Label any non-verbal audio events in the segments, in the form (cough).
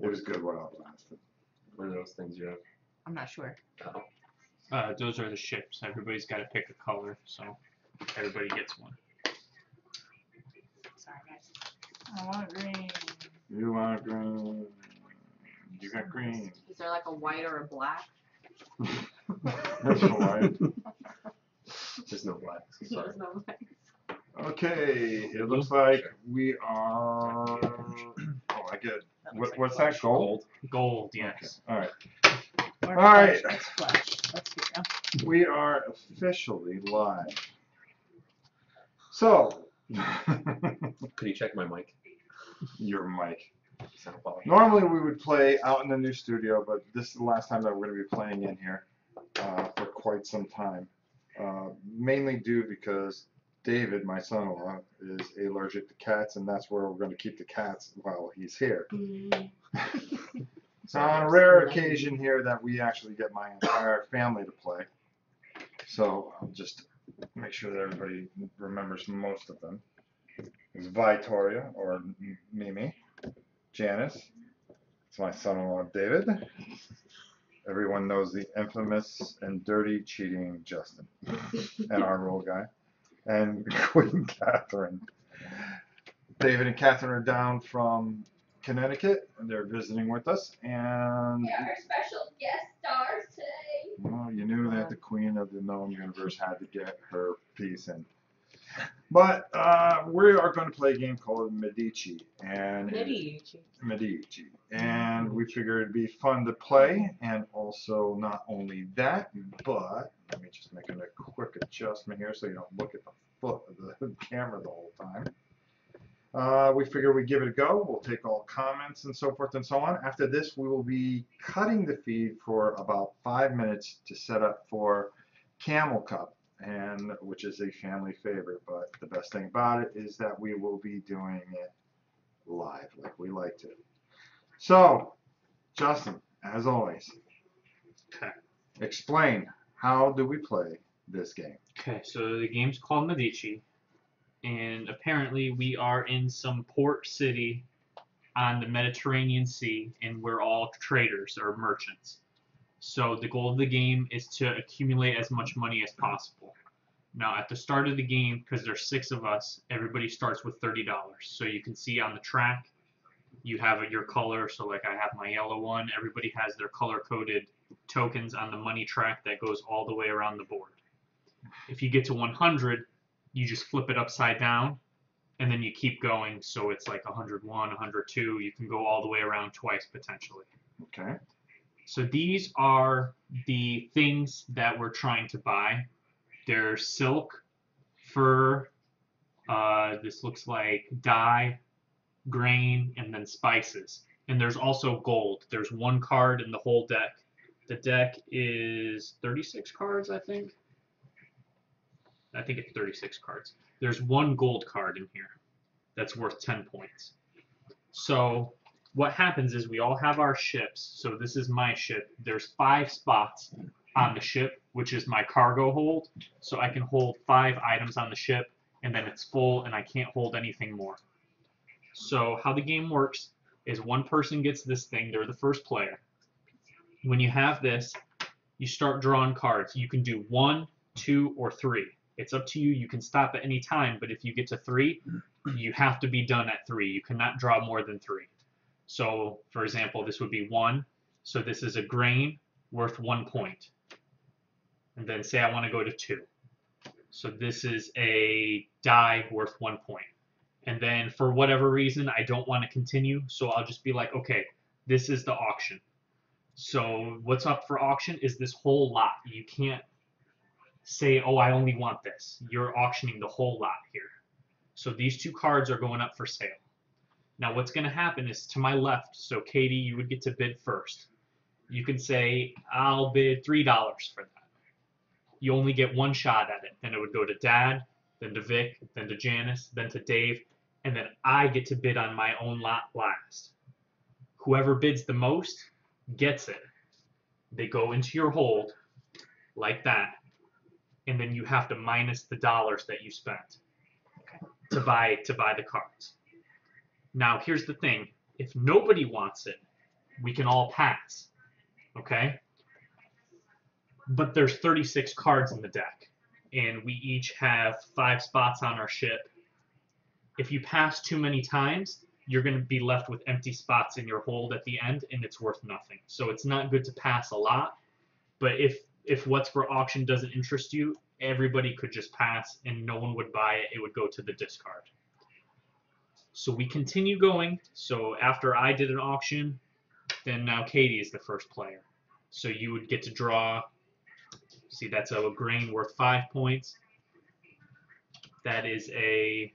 It was good while it lasted. What are those things you have? I'm not sure. Oh. Uh, those are the ships. Everybody's got to pick a color, so everybody gets one. Sorry, guys. I want green. You want green? You got green. Is there like a white or a black? That's (laughs) white. There's no (laughs) blacks. There's no white. Okay, it looks like we are. Oh, I get. That What, looks what's like that? Gold. Gold, yes. All right. Or All right. flesh. It's flesh. Let's hear We are officially live. So, (laughs) Could you check my mic? your mic. Normally we would play out in the new studio, but this is the last time that we're going to be playing in here uh, for quite some time. Uh, mainly due because David, my son-in-law, is allergic to cats, and that's where we're going to keep the cats while he's here. Mm. (laughs) So on a rare occasion here that we actually get my entire family to play. So I'll just make sure that everybody remembers most of them. It's Victoria or Mimi, Janice. It's my son-in-law David. Everyone knows the infamous and dirty cheating Justin, (laughs) and our role guy, and (laughs) Queen Catherine. David and Catherine are down from Connecticut, and they're visiting with us. And We are our special guest stars today. well, you knew that the Queen of the known universe had to get her piece in. But uh, we are going to play a game called Medici, and Medici. Medici, and we figured it'd be fun to play, and also not only that, but let me just make a quick adjustment here so you don't look at the foot of the (laughs) camera the whole time. Uh, we figure we give it a go. We'll take all comments and so forth and so on. After this, we will be cutting the feed for about five minutes to set up for Camel Up, and which is a family favorite. But the best thing about it is that we will be doing it live, like we like to. So, Justin, as always, explain how do we play this game? Okay, so the game's called Medici, and apparently we are in some port city on the Mediterranean Sea, and we're all traders or merchants. So the goal of the game is to accumulate as much money as possible. Now, at the start of the game, because there's six of us, everybody starts with thirty dollars. So you can see on the track, you have your color. So like I have my yellow one. Everybody has their color-coded tokens on the money track that goes all the way around the board. If you get to 100, you just flip it upside down, and then you keep going. So it's like 101, 102. You can go all the way around twice potentially. Okay. So these are the things that we're trying to buy. There's silk, fur. Uh, this looks like dye, grain, and then spices. And there's also gold. There's one card in the whole deck. The deck is 36 cards, I think. I think it's 36 cards. There's one gold card in here that's worth 10 points. So what happens is we all have our ships. So this is my ship. There's five spots on the ship, which is my cargo hold. So I can hold five items on the ship, and then it's full, and I can't hold anything more. So how the game works is one person gets this thing. They're the first player. When you have this, you start drawing cards. You can do one, two, or three. It's up to you. You can stop at any time, but if you get to three, you have to be done at three. You cannot draw more than three. So, for example, this would be one. So this is a grain worth one point. And then say I want to go to two. So this is a dye worth one point. And then for whatever reason, I don't want to continue. So I'll just be like, okay, this is the auction. So what's up for auction is this whole lot. You can't say, oh, I only want this. You're auctioning the whole lot here. So these two cards are going up for sale. Now what's going to happen is to my left, so Katie, you would get to bid first. You can say, I'll bid $3 for that. You only get one shot at it. Then it would go to Dad, then to Vic, then to Janice, then to Dave, and then I get to bid on my own lot last. Whoever bids the most gets it. They go into your hold like that, and then you have to minus the dollars that you spent to buy to buy the cards. Now here's the thing: If nobody wants it, we can all pass. Okay? But there's 36 cards in the deck, and we each have five spots on our ship. If you pass too many times, you're going to be left with empty spots in your hold at the end, and it's worth nothing. So it's not good to pass a lot. But if if what's for auction doesn't interest you, everybody could just pass, and no one would buy it. It would go to the discard. So we continue going. So after I did an auction, then now Katie is the first player. So you would get to draw. See, that's a grain worth five points. That is a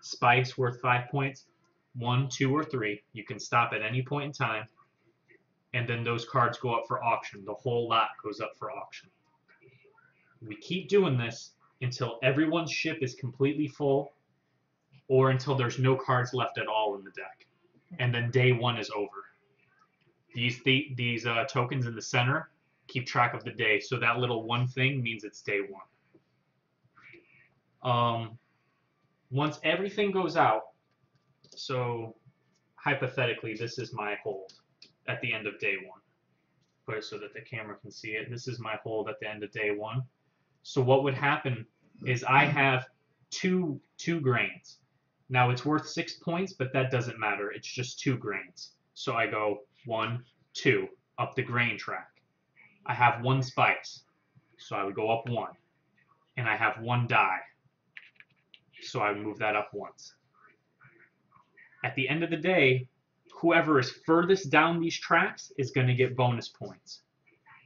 spice worth five points. One, two, or three. You can stop at any point in time. And then those cards go up for auction. The whole lot goes up for auction. We keep doing this until everyone's ship is completely full or until there's no cards left at all in the deck. And then day one is over. These th- these uh, tokens in the center keep track of the day. So that little one thing means it's day one. Um, once everything goes out, so hypothetically, this is my hold at the end of day one. Put it so that the camera can see it. This is my hold at the end of day one. So what would happen is I have two two grains. Now it's worth six points, but that doesn't matter. It's just two grains. So I go one, two, up the grain track. I have one spice, so I would go up one. And I have one dye, so I move that up once. At the end of the day, whoever is furthest down these tracks is going to get bonus points.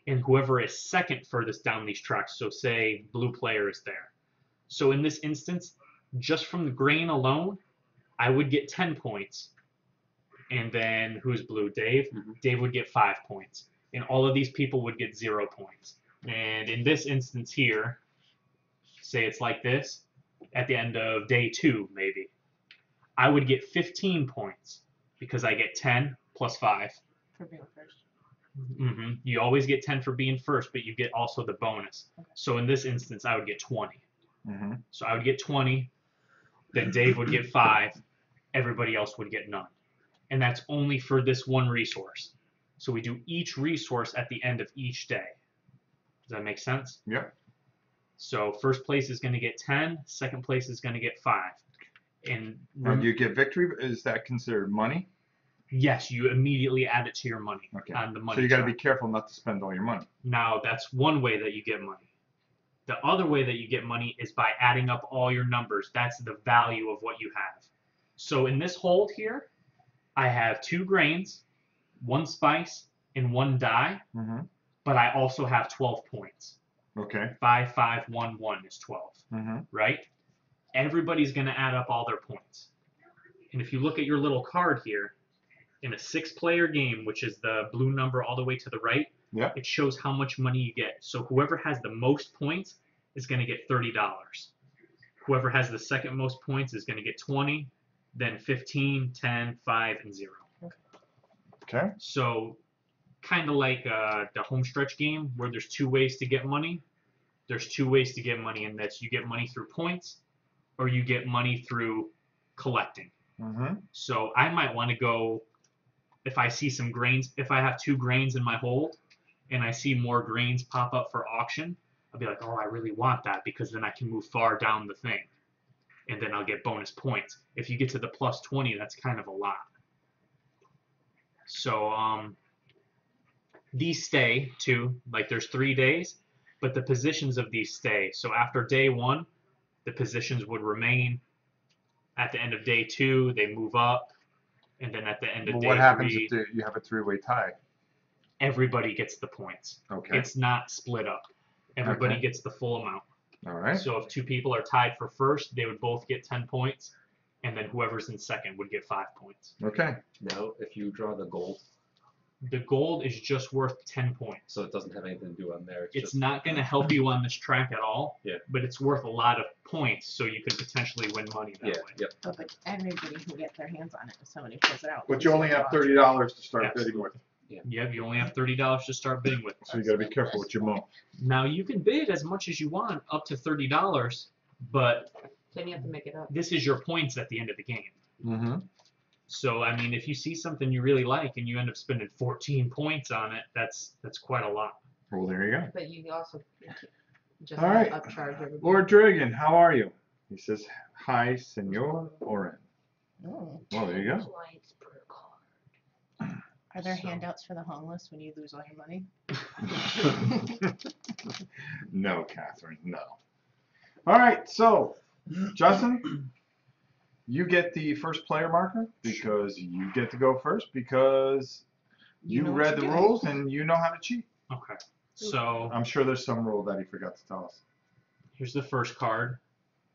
And whoever is second furthest down these tracks, so say blue player is there. So in this instance, just from the grain alone, I would get 10 points. And then who's blue? Dave? Mhm. Dave would get 5 points. And all of these people would get 0 points. And in this instance here, say it's like this, at the end of day 2 maybe, I would get 15 points because I get 10 plus 5. For being first. hmm You always get 10 for being first, but you get also the bonus. Okay. So in this instance, I would get 20. Mm-hmm. So I would get 20, then Dave would get 5, everybody else would get none. And that's only for this one resource. So we do each resource at the end of each day. Does that make sense? Yep. So first place is going to get 10, second place is going to get 5. And do you get victory? Is that considered money? yes, you immediately add it to your money Okay. on the money. So you got to chart. be careful not to spend all your money. Now, that's one way that you get money. The other way that you get money is by adding up all your numbers. That's the value of what you have. So in this hold here, I have two grains, one spice, and one dye, Mm-hmm. but I also have 12 points. Okay. Five, five, one, one is 12, Mm-hmm. right? Everybody's going to add up all their points. And if you look at your little card here, in a six player game, which is the blue number all the way to the right, Yeah. it shows how much money you get. So whoever has the most points is going to get $30. Whoever has the second most points is going to get 20, then 15, 10, 5, and 0. Okay. So kind of like uh, the home stretch game where there's two ways to get money. There's two ways to get money, and that's you get money through points or you get money through collecting. Mm-hmm. So I might want to go if I see some grains, if I have two grains in my hold and I see more grains pop up for auction, I'll be like, oh, I really want that because then I can move far down the thing. And then I'll get bonus points. If you get to the plus 20, that's kind of a lot. So um, these stay too. Like there's three days, but the positions of these stay. So after day one, the positions would remain. At the end of day two, they move up, and then at the end of Well, day what happens three, if the, you have a three-way tie? everybody gets the points. Okay. It's not split up. Everybody Okay. gets the full amount. All right. So if two people are tied for first, they would both get 10 points, and then whoever's in second would get five points. Okay. Now, if you draw the gold, The gold is just worth 10 points. so it doesn't have anything to do on there. It's, It's just, not going to help you on this track at all, Yeah. but it's worth a lot of points, so you could potentially win money that yeah, way. yep. Oh, but everybody can get their hands on it if somebody pulls it out. But you only have thirty dollars to start Yes. bidding with, Yep, you only have $30 to start bidding with. so you got to be careful with your money. Now, you can bid as much as you want, up to $30, but Then you have to make it up. this is your points at the end of the game. Mm-hmm. So I mean, if you see something you really like and you end up spending 14 points on it, that's that's quite a lot. Well, there you go. But you also just All right. upcharge everybody. Lord Dragon, how are you? He says, Hi, Senor Oren. Oh. Well, there you go. Points per card. Are there So- handouts for the homeless when you lose all your money? (laughs) no, Catherine, no. All right, so Justin, (clears throat) you get the first player marker because you get to go first because You you, know read the doing. rules and you know how to cheat. Okay. So I'm sure there's some rule that he forgot to tell us. here's the first card.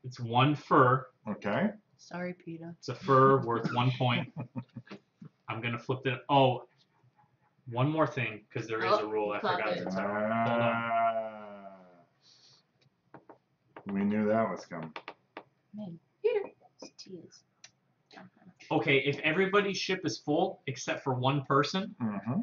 It's one fur. Okay. Sorry, Peter. It's a fur worth one point. (laughs) I'm gonna flip it. Oh, one more thing because there is a Oh, rule I forgot it. to tell. Ah. we knew that was coming. Man, Peter. it's tears. Okay, if everybody's ship is full except for one person, Mm-hmm.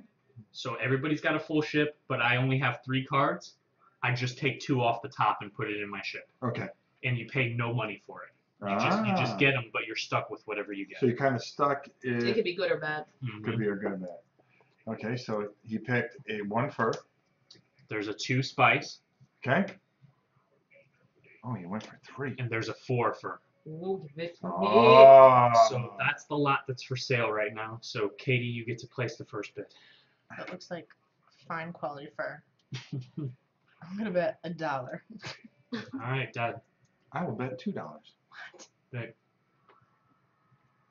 so everybody's got a full ship, but I only have three cards, I just take two off the top and put it in my ship, Okay. and you pay no money for it. You just you Ah. just get them, but you're stuck with whatever you get. So you're kind of stuck. It could be good or bad. Mhm. could be a good or bad. Okay, so he picked a one fur. There's a two spice, Okay. Oh, he went for three. and there's a four fur. Ooh, give it to me. Oh. So that's the lot that's for sale right now. So Katie, you get to place the first bid. That looks like fine quality fur. (laughs) I'm gonna bet a dollar. (laughs) All right, Dad. I will bet two dollars. What?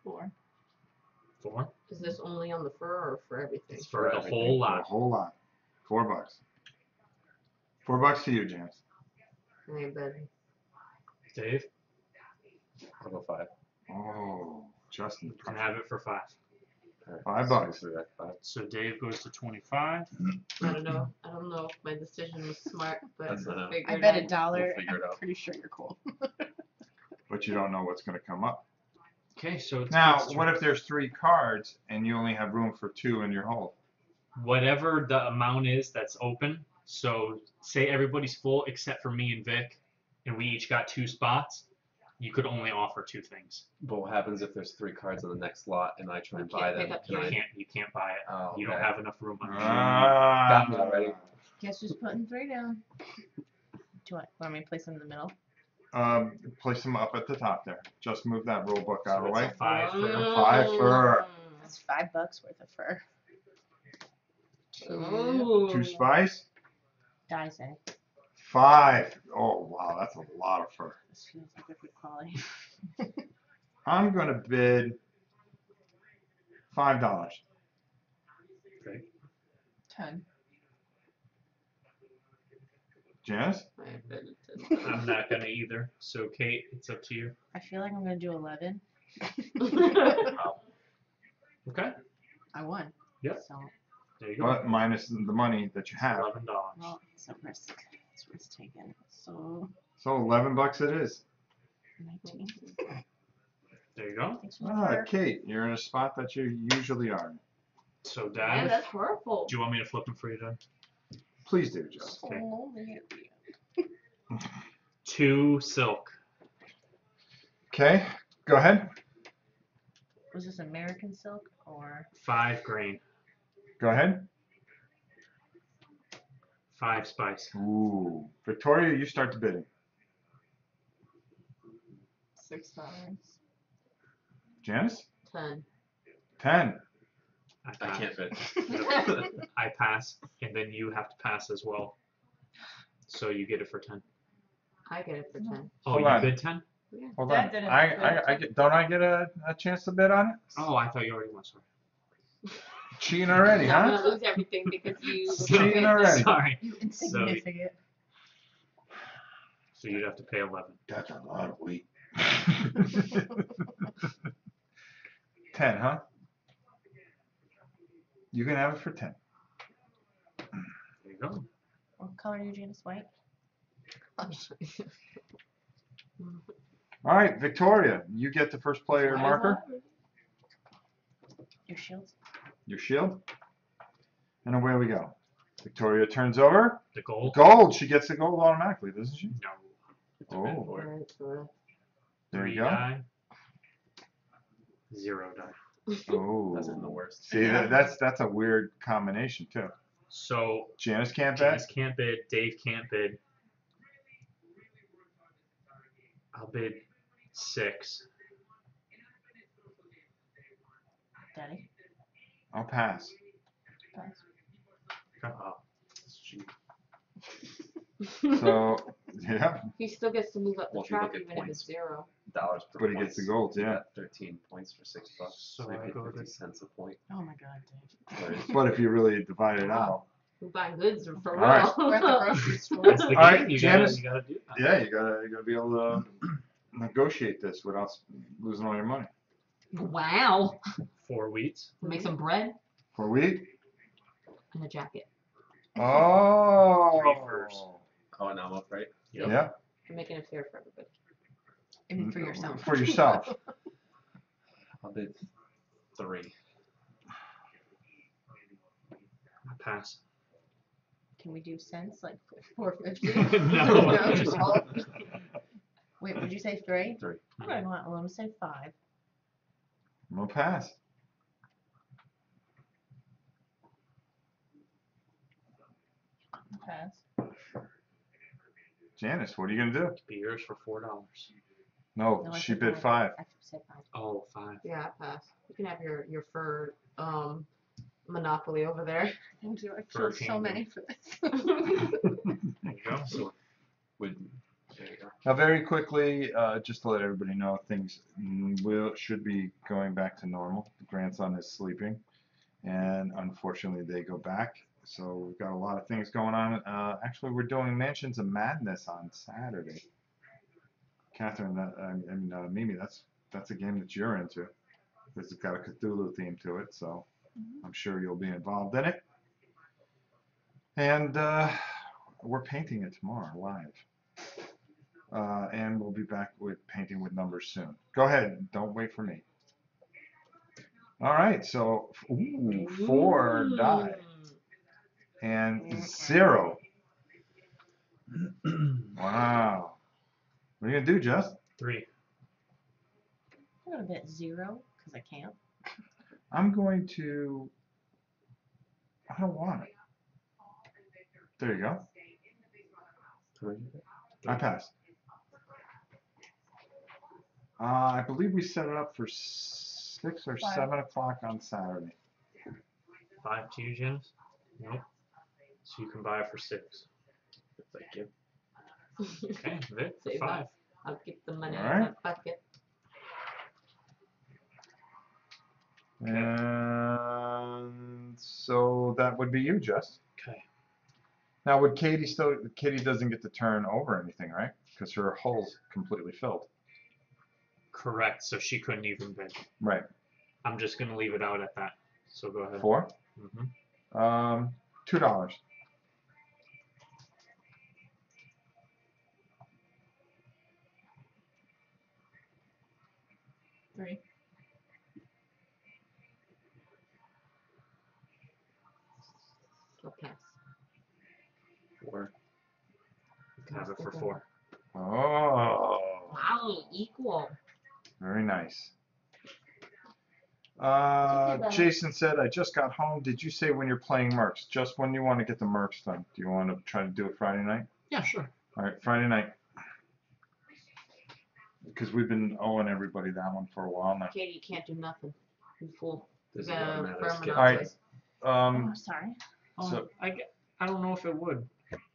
Four. Four. Is this only on the fur or for everything? It's for the everything. whole A lot. whole lot. Four bucks. Four bucks to you, James. I bet. Dave, I'll go five. Oh, Justin. you can have it for five. Five bucks. we got five. So Dave goes to 25. I don't know. I don't know if my decision was smart, but That's I enough. figured I bet a I'd- dollar. figure it I'm out. pretty sure you're cool. (laughs) But you don't know what's going to come up. Okay, so it's Now, it's what if there's three cards and you only have room for two in your hold? whatever the amount is that's open. So say everybody's full except for me and Vic, and we each got two spots. You could only offer two things. But what happens if there's three cards on the next lot and I try and buy them? pick up You Can I- can't you can't buy it. Oh, You don't okay. have enough room on your Ah. Got me already. Guess who's putting three down? Do I want me to place them in the middle? Um, place them up at the top there. Just move that rule book out of the So way. it's a five for Five fur. That's five bucks worth of fur. Ooh. Two spice. Dice in. Five. Oh wow, that's a lot of fur. This feels like a good quality. (laughs) I'm gonna bid five dollars. Okay. Ten. Janice? I bet it (laughs) I'm not gonna either. So Kate, it's up to you. I feel like I'm gonna do eleven. did. (laughs) Okay. I won. Yep. So There you go. But minus the money that you have. Eleven dollars. well, it's a risk. It's risk taken. So So eleven bucks it is. nineteen. There you go. Thanks for the Ah, fur. Kate, you're in a spot that you usually are. So Yeah, Dad, that's horrible. do you want me to flip them for you, Dad? Please do, Joe. Okay. Oh, man. Two silk. Okay, go ahead. Was this American silk or Five grain. Go ahead. Five spice. Ooh, Victoria, you start the bidding. six dollars? Janice? Ten. Ten. I I pass. can't bid. (laughs) I pass, and then you have to pass as well. So you get it for ten. I get it for ten. Oh, Hold you on. bid ten? Yeah. Hold That on. didn't I, bid I, I get, don't I get a, a chance to bid on it? Oh, I thought you already won. Sorry. (laughs) Cheating already, I'm huh? gonna lose everything because you. (laughs) (laughs) Cheating already. Sorry. You insignificant. So you'd have to pay eleven. That's a lot of wheat. (laughs) ten, huh? You can have it for ten. There you go. What color are you, Janice? White? All right, Victoria, you get the first player marker, Your shields? Your shield, and away we go. Victoria turns over. The gold. Gold. She gets the gold automatically, doesn't she? No. Oh, there Three you go. dye. Zero dye. Oh. That's in the worst. See, that, that's that's a weird combination too. So Janice can't bet. Janice can't bid. Dave can't bid. I'll bid six. Daddy. I'll pass. Pass. Oh, (laughs) Cheap. So yeah, He still gets to move up the Well, if you track look at even if it's zero. Dollars per But he point. gets the gold, You yeah. got Thirteen points for six bucks. So So you I pay go fifty to- cents a point. Oh my god, Dave. Whereas but if you really divide it out, (laughs) We're buying goods for All right. real. (laughs) We're at the grocery store. that's the All right, game. You Janice. gotta, you gotta do that. yeah, you gotta you gotta be able to (clears throat) negotiate this without s- losing all your money. Wow. Four wheats. Make some bread For a week? and a jacket. Oh. Three first. oh, and I'm up, right? Yep. Yeah. I'm making it fair for everybody. Even for yourself. For yourself. (laughs) I'll bid three. I pass. Can we do cents like (laughs) four fifty? (laughs) No. just all- Wait, would you say three? Three. I'm gonna go out and let him say five. I'm gonna pass. Pass. Janice, what are you gonna do? Be yours for four dollars. No, No, I she said bid five. I said five. Oh, five. Yeah, pass. You can have your your fur um monopoly over there. Thank you. I For a killed so kingdom. many for this. (laughs) There you go. So would there you go. Now, very quickly, uh, just to let everybody know, things mm, will should be going back to normal. The grandson is sleeping, and unfortunately, they go back. So we've got a lot of things going on. Uh, actually, we're doing Mansions of Madness on Saturday. Catherine, that, I mean, uh, Mimi, that's that's a game that you're into. It's got a Cthulhu theme to it, so I'm sure you'll be involved in it. And uh, we're painting it tomorrow live. Uh, and we'll be back with painting with numbers soon. Go ahead, don't wait for me. All right, so ooh, four dye and zero. (clears throat) Wow. What are you gonna do, Jess? Three. I'm gonna bet zero because I can't. I'm going to. I don't want it. There you go. How many you bid? I pass. Uh, I believe we set it up for six or Five. seven o'clock on Saturday. Five to you, Nope. So you can buy it for six. Thank you. (laughs) Okay, Vic, Save five. I'll get the money Alright. out of my pocket. And so that would be you, Jess. Okay. Now, would Katie still? Katie doesn't get to turn over anything, right? Because her hull's completely filled. Correct. So she couldn't even bid. Right. I'm just gonna leave it out at that. So go ahead. Four. Mm-hmm. Um, two dollars. Three. I'll pass. Four. You can have it for four. Oh, Wow, equal. Very nice. Uh. Jason said, "I just got home. Did you say when you're playing Mercs? Just when you want to get the Mercs done? Do you want to try to do it Friday night? Yeah, sure. All right, Friday night. Because we've been owing everybody that one for a while now. Katie, you can't do nothing. You fool. This is You gotta what matters. firm it up. All right. Um, oh, sorry. Oh, So- I, I don't know if it would,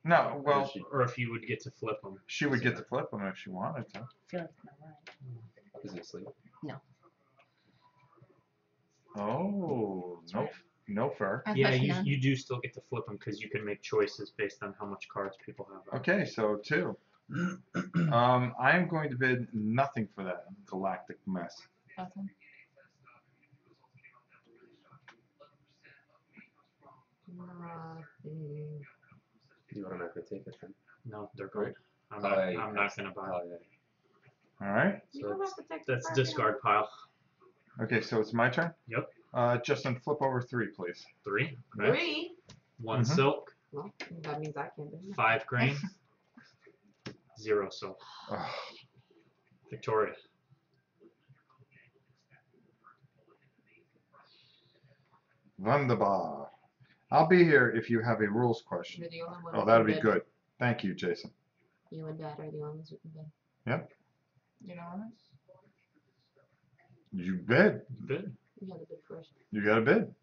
no, well, she- or if you would get to flip them. she would get to flip them if she wanted to. I feel like it's not right. Is he asleep? No. Oh, no, no fur. I Yeah, thought you, none. you do still get to flip them because you can make choices based on how much cards people have. Okay, so two. (clears throat) um, I am going to bid nothing for that galactic mess. Nothing. Nothing. You automatically take it then. No, they're good. I'm Oh, not, yeah, I'm not gonna buy. Oh, it. yeah. All right. So don't it's- have to take the That's fucking- discard pile. Okay, so it's my turn. Yep. Uh, Justin, flip over three, please. Three. Okay. Three. One Mhm. silk. Well, that means I can't do it. Five grain. (laughs) Zero silk. Ugh. Victoria. Wunderbar. I'll be here if you have a rules question. You're the only one. Oh, who that'll be bid. good. Thank you, Jason. You and Dad are the only ones who can bid. You know what? You bid. Good. You gotta bid first. You got a bid.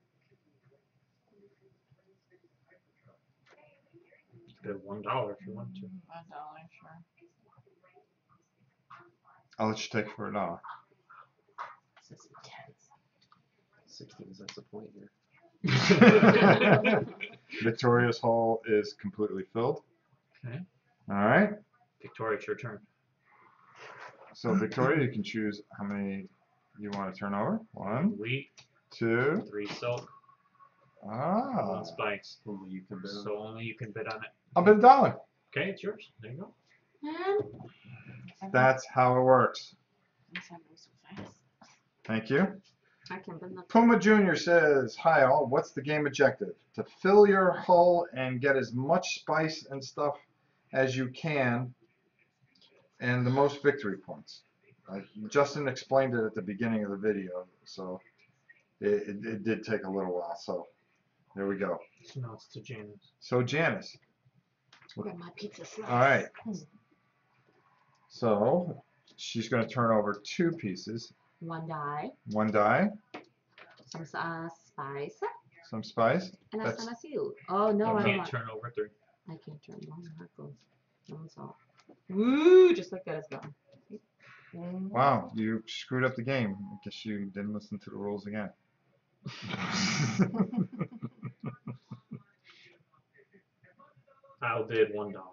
Bid one dollar if you want to. Mm, one dollar, sure. I'll let you take it for a dollar. This is intense. Sixteen is that's the point here. (laughs) Victoria's Hall is completely filled. Okay. All right. Victoria, it's your turn. So Victoria, you can choose how many you want to turn over. One, Wheat, two. three silk, Ah. one spice. Only you can bid on. So only you can bid on it. I'll bid a dollar. Okay, it's yours. There you go. And That's how it works. This one goes so fast. Thank you. I can bid nothing. Puma Jr. says, Hi all, what's the game objective? To fill your hull and get as much spice and stuff as you can and the most victory points. Uh, Justin explained it at the beginning of the video, so it, it, it did take a little while. So there we go. So now it's to Janice. So Janice, Grab my pizza slice. all right. So she's going to turn over two pieces, One dye, one dye, some uh, spice, some spice. and a That's- some seal. Oh no, you I don't can't want. turn over three. I can't turn one. That goes. No one's all. Woo! Just like that, it's gone. Wow, you screwed up the game. I guess you didn't listen to the rules again. (laughs) I'll bid one dollar.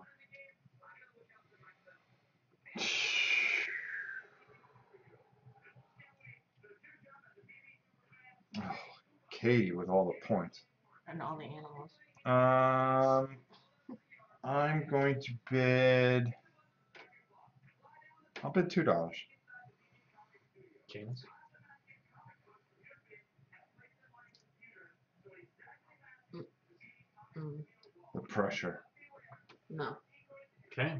Oh, (sighs) Katie with all the points. And all the animals. Um, I'm going to bid. I'll bid two dollars. Janice. Mm, The pressure. no. Okay.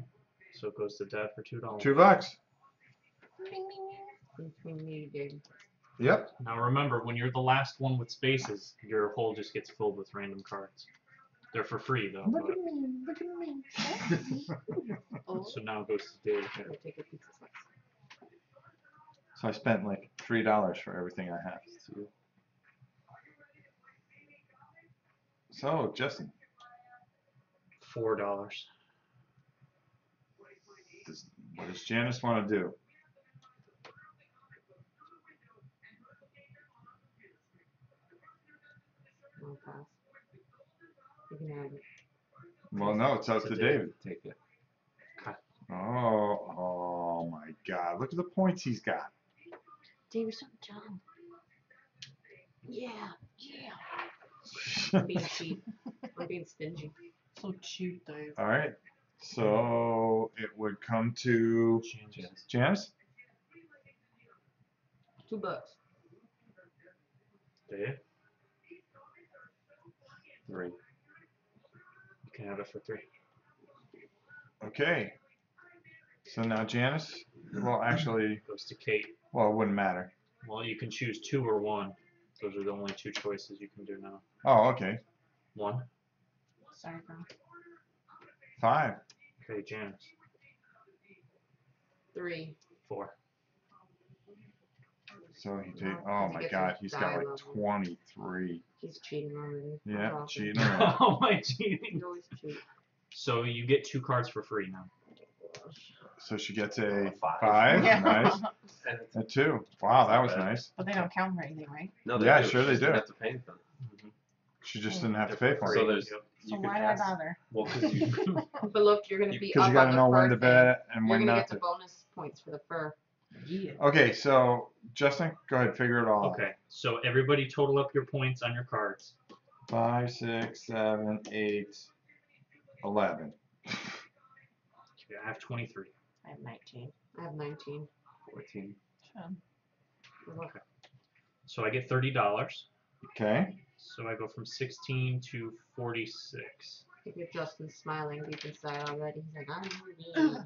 So it goes to Dad for two dollars. Two bucks. Between me, dude. Yep. Now remember, when you're the last one with spaces, your hole just gets filled with random cards. They're for free though. Look but- at me. Look at me. Oh, (laughs) so now it goes to Dave. I'll take a pizza slice. So I spent like three dollars for everything I have. Two. So Justin, Four dollars. does, what does Janice want to do? I'll pass. You can have. Well, no, it's up To to David. David. Take it. Oh, oh my God! Look at the points he's got. Dave, you're so dumb. Yeah, yeah. I'm (laughs) being cheap. I'm being stingy. So cheap, Dave. All right. So it would come to Janice. Janice. Two bucks. Dave, Three. You can have it for three. Okay. So now Janice. Well, (clears throat) actually, Goes to Kate. well, it wouldn't matter. Well, you can choose two or one. Those are the only two choices you can do now. Oh, okay. One. Sorry, bro. Five. Okay, Janice. Three. Four. So he take. Well, Oh my God, he's got like 23. He's cheating already. That's Yeah, awesome. cheating. (laughs) around. oh my cheating. He's always cheating. So you get two cards for free now. So she gets a Five. five. Yeah. Nice. (laughs) And A two. Wow, that was bad. nice. But they don't count for anything, right? no, Yeah, do. sure You they mm-hmm. just do. didn't Have to pay them. She just didn't have to pay for it. So it. there's- You So could why did I bother? (laughs) Well, because you, But look, you're gonna be Because you gotta the know when fur to bet and You're when gonna get the to. bonus points for the fur. Yeah. Okay, so Justin, go ahead, figure it all. out. Okay, so everybody total up your points on your cards. Five, six, seven, eight, eleven. Okay, I have 23. I have 19. I have 19. 14. Um, Look, So I get $30. Okay. So I go from 16 to 46. If you're Justin smiling deep inside already, he's like, I'm moving.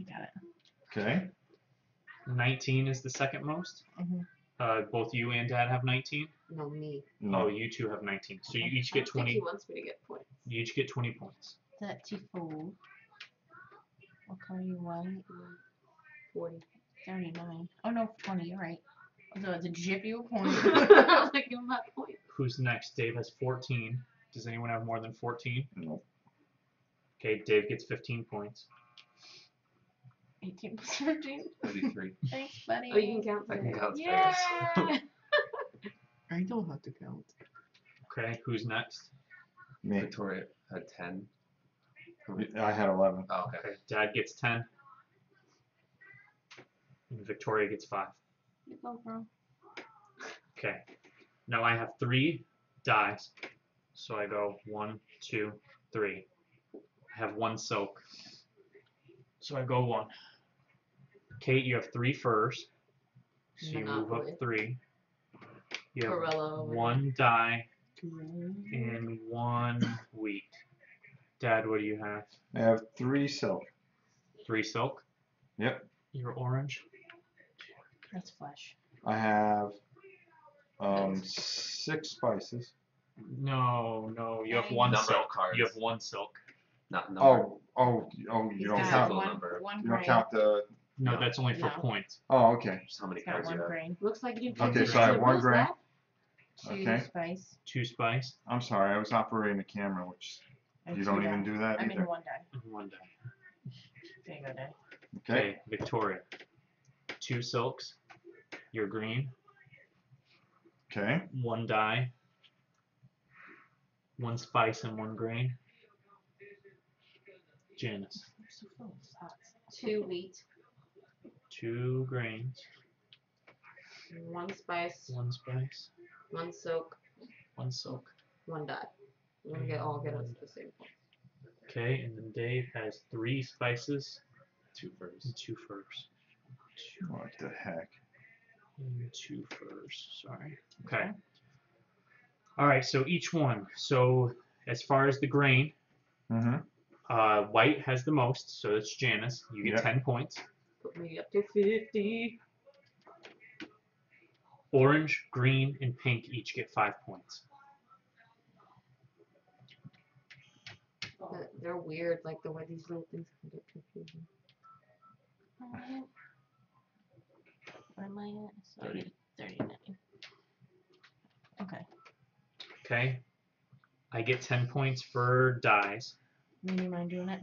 I got it. Okay. 19 is the second most. Mhm. Uh, both you and Dad have 19. No, me. No, No, you two have 19. So you Okay. each I get don't think 20. he wants me to get points. You each get 20 points. Thirty-four. What color you white? Forty. Thirty-nine. Oh no, twenty. You're right. So it's a jip you a point. I'm like, give him that point. Who's next? Dave has 14. Does anyone have more than 14? Nope. Okay, Dave gets 15 points. Eighteen plus thirteen. Thirty-three. (laughs) Thanks, buddy. Oh, you can count I can count Yeah. fast. (laughs) I don't have to count. Okay, who's next? me. Victoria had ten. I had 11. Oh, okay. Okay, Dad gets 10. And Victoria gets 5. You go, bro. Okay. Now I have three dyes. So I go one, two, three. I have one silk. So I go one. Kate, you have three furs. So you move up three. You have Corella over one dye and one wheat. Dad, what do you have? I have three silk. Three silk? Yep. You're orange? That's flesh. I have um six spices. No, no, you have one Number of silk. cards. You have one silk. Not number. Oh, oh, oh! You He's don't got count. Total one, number. one You don't count the. No, No. that's only for No. points. Oh, okay. Just how many He's got cards one you have. grain. Looks like you Okay, did so I have one grain. that? Two Okay. spice. Two spice I'm sorry, I was operating the camera, which and you don't even die. do that I mean either. one die. and one die. There you go, die. Okay. Victoria. Two silks. You're green. Okay. One die. One spice and one grain. Janice. I'm so full of thoughts. Two wheat, Two grains. one spice, One spice. one silk, One silk. one dye. We're gonna get all get us the same point. Okay, and then Dave has three spices Two furs. and two furs. Two What the heck? and two furs. Sorry. Okay. All right. So each one. So as far as the grain, Mm-hmm. uh, white has the most. So it's Janice. You get Yep. ten points. Put me up to fifty. Orange, green, and pink each get five points. They're- They're weird, like the way these little things can get confusing. Alright. Where am I at? So Thirty. 39. Okay. Okay. I get ten points for dyes, Me, do you mind doing it?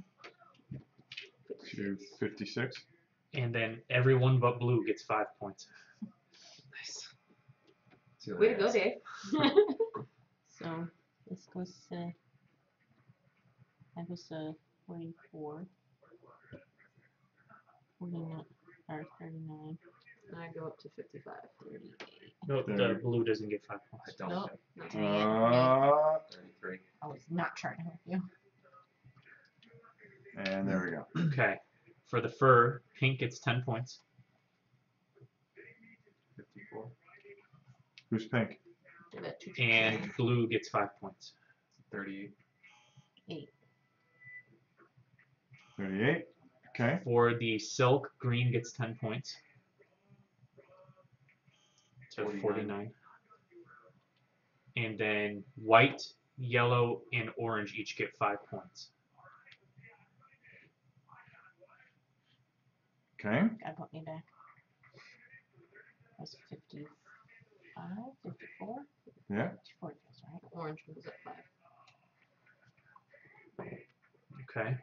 To 56. And then everyone but blue gets five points. Nice. See you Way to go. Dave. (laughs) So this goes to that goes to 44. 49 or 39. And I go up to fifty-five. 38. No, the There. blue doesn't get five points. I don't Nope. Not doing Uh, thirty-three. I was not trying to help you. and there we go. Okay. For the fur, pink gets ten points. Fifty-four. Who's pink? I got two and blue gets five points. Thirty-eight. 8. 38. Okay. For the silk, green gets ten points. So 49. 49. And then white, yellow, and orange each get five points. Okay. Gotta put me back. That's 55, 54? Yeah. 54 feels right. Orange goes up five. Okay.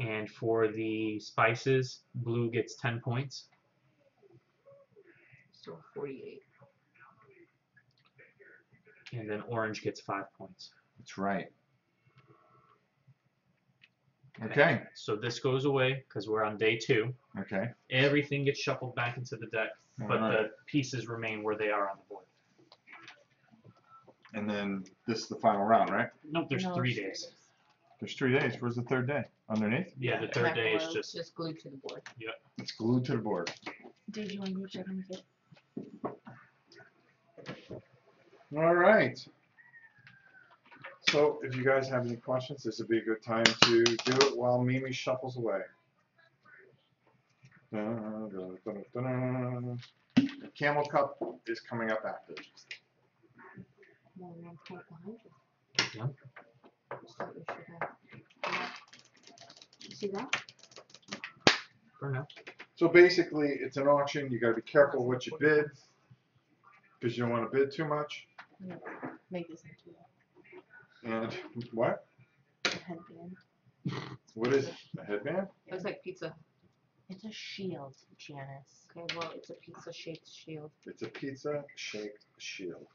And for the spices, blue gets ten points. So forty-eight. And then orange gets five points. That's right. Okay. So this goes away because we're on day two. Okay. Everything gets shuffled back into the deck, but Alright. the pieces remain where they are on the board. And then this is the final round, right? Nope, there's No, three sure days. There's three days. Where's the third day? Underneath? Yeah, the third day is below. just Just glued to the board. Yeah. It's glued to the board. Did you want to go check on the kid? All right. So if you guys have any questions, this would be a good time to do it while Mimi shuffles away. The Camel Up is coming up after. Yeah. See that? So basically, it's an auction. You got to be careful what you bid because you don't want to bid too much. Make this into And oh. (laughs) what? a headband. What is it? A headband? It looks like pizza. It's a shield, Janice. Okay, well, it's a pizza shaped shield. It's a pizza-shaped shield.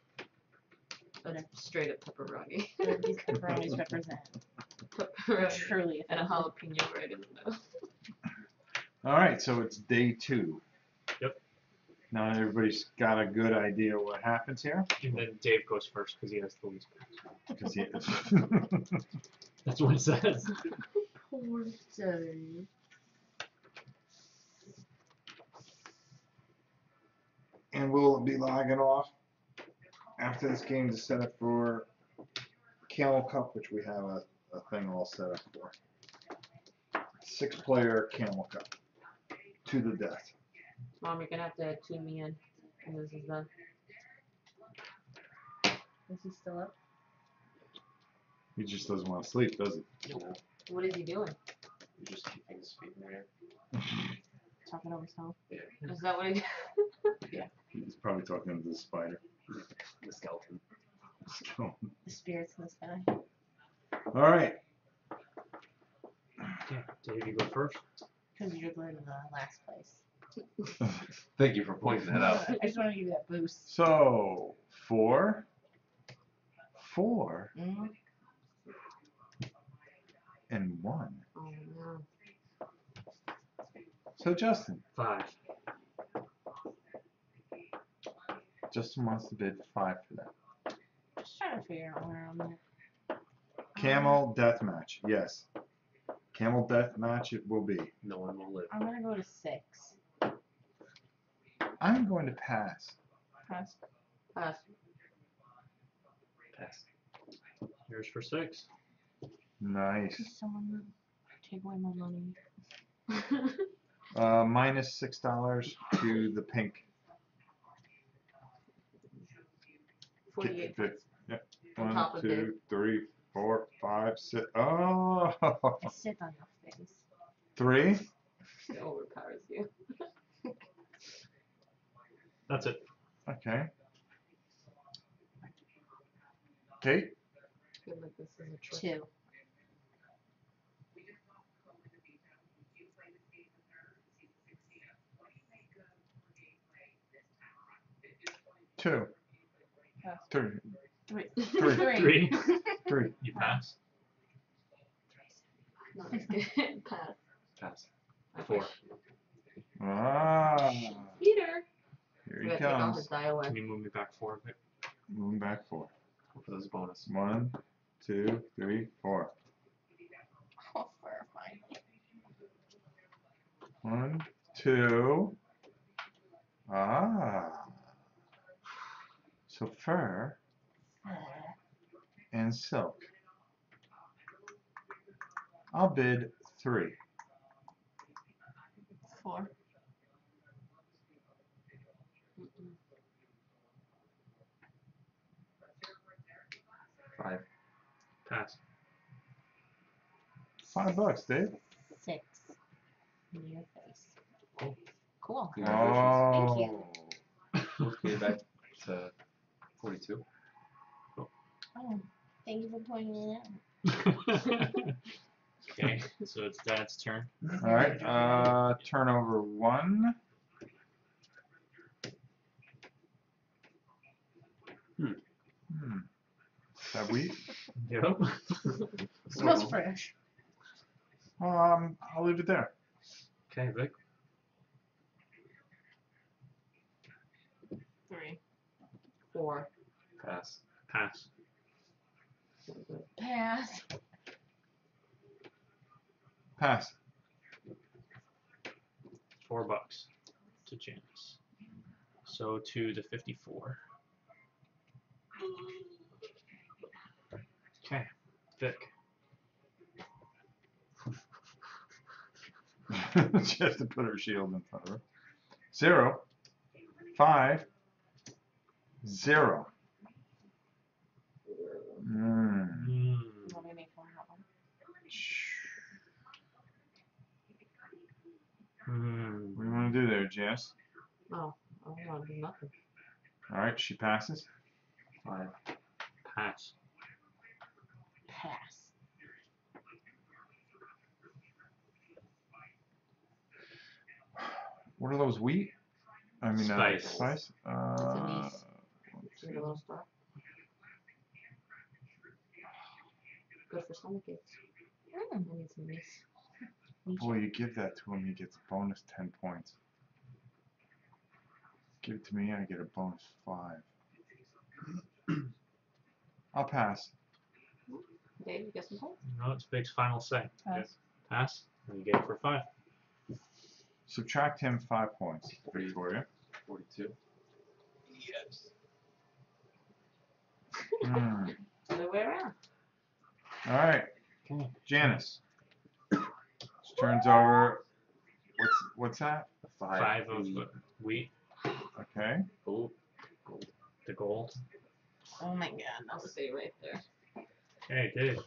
But it's straight up pepperoni. (laughs) What these pepperonis (laughs) represent. pepperoni. Truly And a offensive. jalapeno right in the middle. All right, so it's day two. Yep. Now everybody's got a good idea what happens here. And then Dave goes first because he has the least. Because he, (laughs) That's what it says. Poor Dave. and we'll be logging off after this game to set up for Camel Up, which we have a, a thing all set up for. Six player Camel Up. To the death. Mom, you're gonna have to tune me in when this is done. Is he still up? He just doesn't want to sleep, does he? What is he doing? You're just keeping his feet in the air. Talking over himself. Is that what he (laughs) Yeah, He's probably talking to the spider. The skeleton. The spirits in the sky. All right. Yeah, Dave, you go first. Because you're going to the last place. Thank you for pointing that out. I just want to give you that boost. So four, four, Mm, and one. Oh no. So Justin, Five. Justin wants to bid five for that. just trying to figure out where I'm at. Camel death match, yes. Camel death match it will be. No one will live. I'm gonna go to six. I'm going to pass. Pass. Pass. Pass. Here's for six. Nice. Please someone take away my money. (laughs) Uh, minus six dollars to the pink. Forty-eight. Vic- Yep. On One, top of two, three, four, five, six. Oh, I sit on your face. three. It overpowers you. That's it. Okay. Kate. I feel like this is a trick. Two. Two. Pass. Three. Three. Three. (laughs) Three. Three. You pass. No, it's good. (laughs) Pass. Pass. Four. Ah. Peter. Here We he gotta take all his comes. Can you move me back four, Vic? Moving back four. Go for those bonus. One, two, three, four. Oh, fur, finally. One, two. Ah. So fur and silk. I'll bid three. Four. Five. Pass. Five bucks, Dave. Six. In your face. Cool. Cool. Congratulations. Thank you. Oh. Okay, back to 42. Oh, thank you for pointing it out. (laughs) okay, so it's Dad's turn. All right. Uh, turnover one. Hmm. Hmm. Is that wheat? Yep. (laughs) Smells fresh. Um, I'll leave it there. Okay, Vic. Three. Four. Pass. Pass. Pass. Pass. Four bucks to Janice. So to the 54. Okay, Vic. (laughs) she has to put her shield in front of her. Zero, five, zero. Mm. What do you want to do there, Jess? Oh, I don't want to do nothing. All right, she passes. Five. Pass. Pass. What are those wheat? I mean, Spice. Uh, spice. Uh, anise. See the little star? Good for stomach aches. I need some niece. boy, you give that to him, he gets a bonus ten points. Give it to me, I get a bonus five. I'll pass. Dave, you get some points? No, it's Big's final say. Pass. Pass. And you get it for five. Subtract him five points, Victoria. 42. Hmm. Other way around. All right, Okay. Janice. She turns over. What's what's that? Five. Five of the- uh, wheat. Okay. Oh, The gold. Oh my god, I'll goodness. stay right there. Okay, Dave.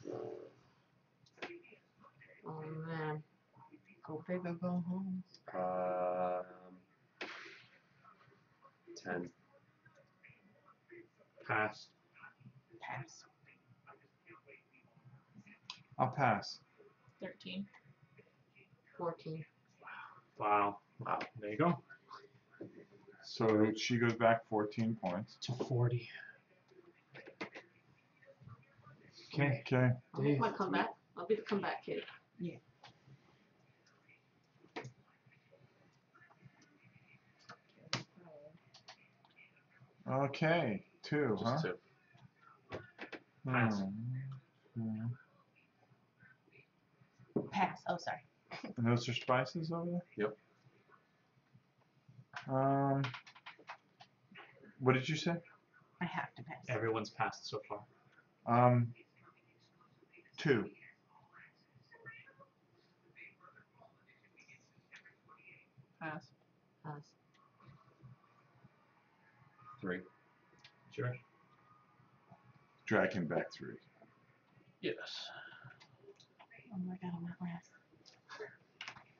Oh man. Go big or go home. um, 10. Pass. Pass. I'll pass. 13. 14. Wow. Wow. There you go. So she goes back 14 points. To 40. Okay. Okay. I'll make my comeback. I'll be the comeback kid. Yeah. Okay. Two, huh? Just two. Pass. Hmm. Pass. Oh, sorry. And those are spices over there? Yep. Um. What did you say? I have to pass. Everyone's passed so far. Um. Two. Pass. Pass. Three. Sure. Drag him back three. Yes. Oh my god, I'm at last.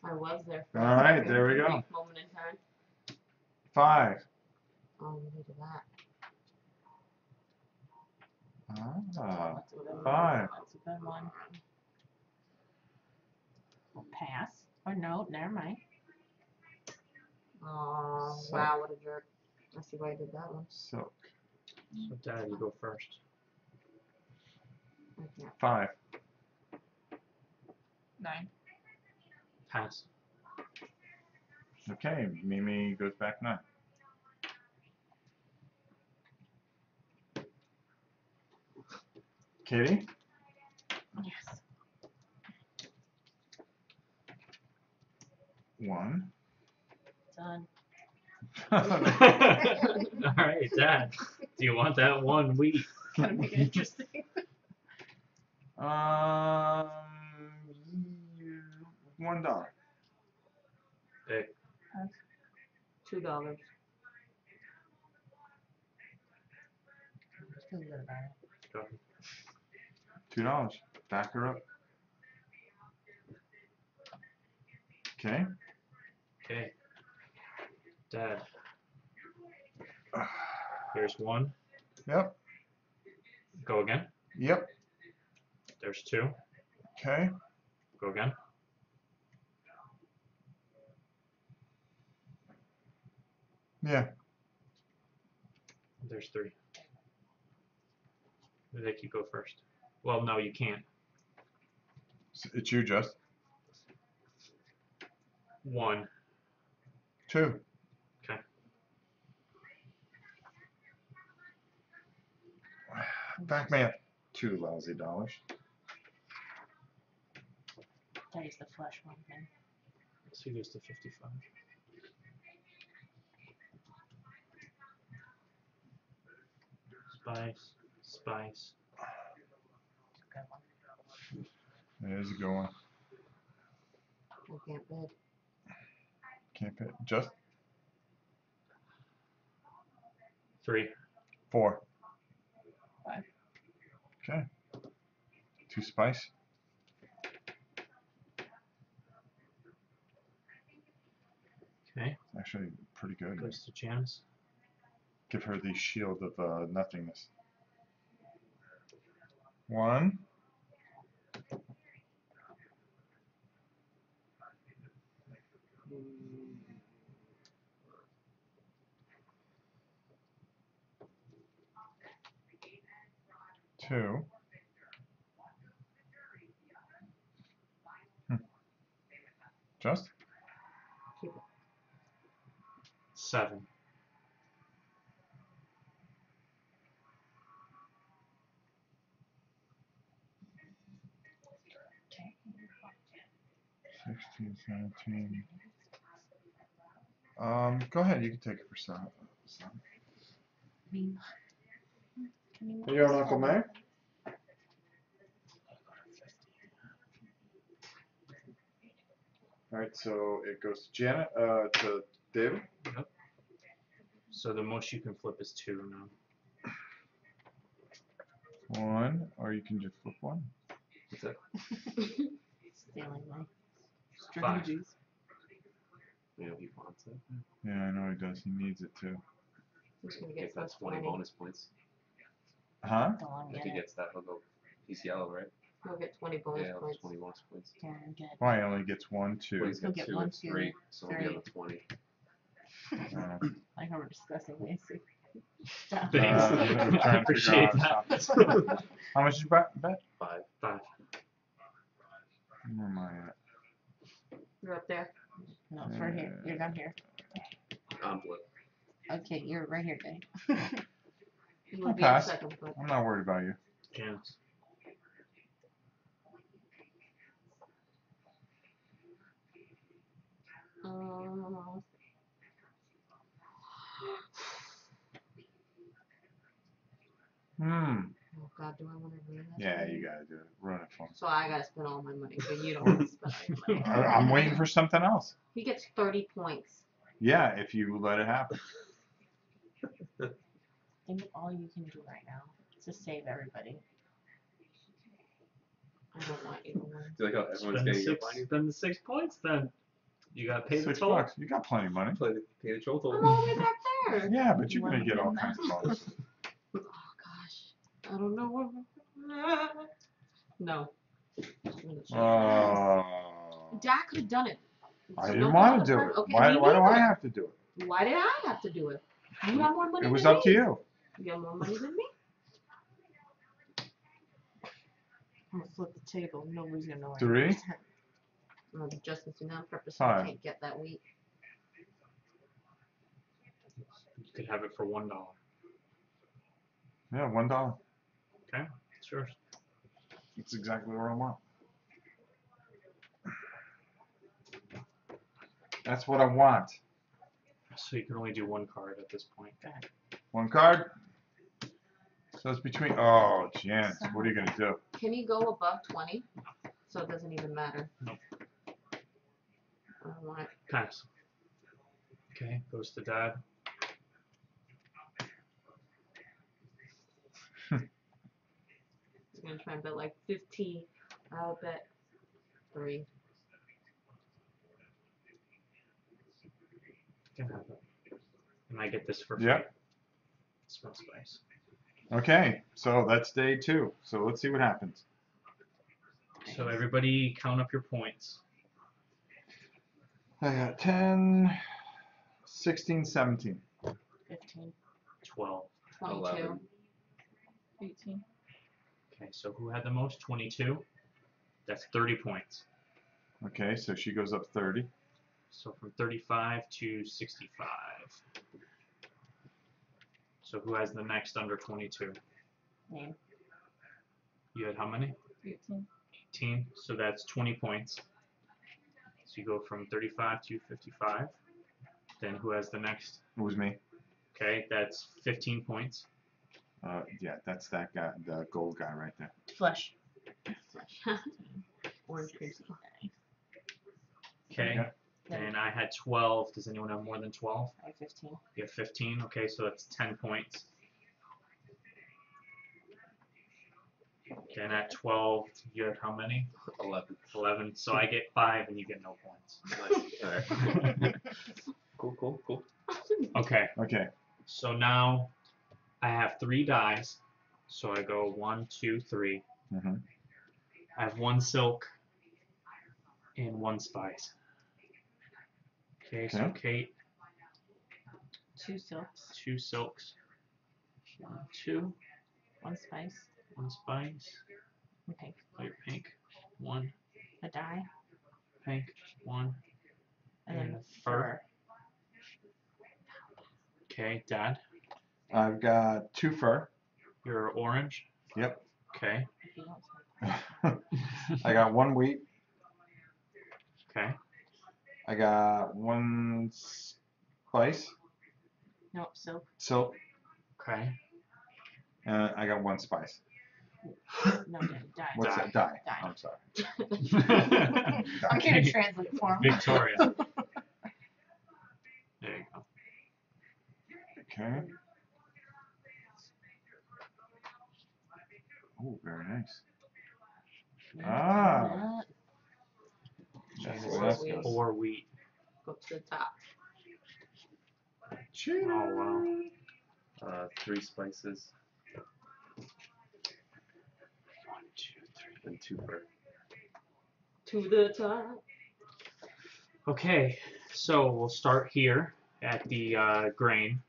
I was there. for All right, there we go. Moment in time. Five. Oh, look at that. Ah. That's a good one. Five. That's a good one. Well, pass. Or no, never mind. Oh, So- wow, what a jerk. I see why I did that one. Silk. So, Dad, you go first. I can't. Five. Nine. Pass. Okay. Mimi goes back nine. Katie? Yes. One. Done. (laughs) All right, Dad. Do you want that one wheat? Gotta make it interesting. (laughs) Um, one dollar. Big. Two dollars. Feel good about it. Go. Two dollars. Back her up. Okay. Okay. Dad. Here's one. Yep. Go again. Yep. There's two. Okay. Go again. Yeah. There's three. Vic, you go first. Well, no, you can't. S- It's you, Just. One. Two. Okay. Back me up. Two lousy dollars. Daddy's the flesh one, man. So he goes to 55. Spice. Spice. There's a good one. I can't bid. Can't bid. Just three, four. Five. Okay. Two spice. Okay. Actually, pretty good. Goes to Janice. Give her the shield of uh, nothingness. One. Two. Hmm. Just? Seven. Sixteen, seventeen. Um, go ahead, you can take it for some. some. Me. Are you on Uncle May? Alright, so it goes to Janet, uh, to David. Yep. So the most you can flip is two now. One, or you can just flip one. What's that? Stealing my. Strategies. You know, he wants it. Yeah, I know he does. He needs it too. Who's gonna Gets get that plus 20 20? bonus points. Huh? Go on, If get he it. gets that, he'll go. He's yellow, right? He'll get 20 bonus yeah, he'll points. get 20 bonus points. Yeah, good. Why he only gets one, Well, two. he's He'll got get two one, and two, three, so he'll be on three. the 20. Uh, (laughs) I heard we're discussing Macy. uh, Thanks. (laughs) I'm trying to figure Appreciate out that. how- (laughs) How much did you bet? bet? Five. Five. Where am I at? You're up there. No, it's right here. You're down here. I'm blue. Okay, you're right here, Dave. You I'll would be in pass. second, but I'm not worried about you. Janice. um, Hmm. oh god, do I want to ruin this? Yeah, you gotta do it. Run it for me. So I gotta spend all my money, but you don't want to spend all your money. (laughs) I- I'm waiting for something else. He gets 30 points. Yeah, if you let it happen. Think all you can do right now to save everybody. I don't want you to win. Do you like how everyone's Spend getting your money? spend the six points then. You gotta pay the Six toll. bucks. You got plenty of money. Play the, pay the troll I'm toll. all the way back there. (laughs) Yeah, but You you're gonna get all win kinds of bonuses. (laughs) Oh gosh. I don't know what. (laughs) No. Uh, oh. Dad could have done it. I didn't no want to do it. Okay, Why, me why do I neither. have to do it? Why did I have to do it? You have more money It was than up me. to you. You got more money than me. I'm gonna flip the table. Nobody's gonna know. where Three? it is. I'm gonna adjust this now on purpose so I Five. can't get that weak. You could have it for one dollar. Yeah, one dollar. It's yours. That's exactly where I want. That's what I want. So you can only do one card at this point. One card. So it's between. Oh, Janice, what are you gonna do? Can you go above 20? So it doesn't even matter. Nope. I don't want it. Pass. Okay, goes to dad. I'm gonna try and bet like 15. I'll bet three. Can have it. And I get this for free. Yep. Smell spice. Okay, so that's day two. So let's see what happens. So everybody count up your points. I got 10, 16, 17. 15. Twelve. 22. 11. 18. Okay, so who had the most? Twenty-two. That's thirty points. Okay, so she goes up 30. So from thirty-five to sixty-five. So who has the next under twenty-two? Name. You had how many? 18. 18, so that's 20 points. So you go from 35 to 55. Then who has the next? It was me. Okay, that's 15 points. Uh, yeah, that's that guy, the gold guy right there. Flush. (laughs) Orange crimson. Okay, Yeah. And I had 12. Does anyone have more than 12? I have 15. You have 15. Okay, so that's 10 points. Okay, and at 12, you had how many? 11. 11. So I get 5 and you get no points. Nice. (laughs) Cool, cool, cool. Okay, Okay. so now I have three dyes. So I go one, two, three. hmm I have one silk and one spice. Okay, so Okay. Kate, Two silks, two silks. One, two, one spice, one spice, okay, clear pink, one, a dye, pink, one, and and then a fur. Okay, Dad, I've got two fur. you're orange. Yep. Okay, If you don't (laughs) say I got one wheat. okay, I got one spice, Nope, silk. silk, okay. and I got one spice. No, dye. dye. (laughs) What's Dye. that? Dye. Dye. I'm sorry. (laughs) (laughs) I'm here to translate for him. Victoria. There you go. Okay. Oh, very nice. Ah. That's Four what that's wheat. good. Four. Go to the top. Cheater. Oh wow. Uh, three spices One, two, three. and two fur. To the top. Okay, so we'll start here at the uh, grain.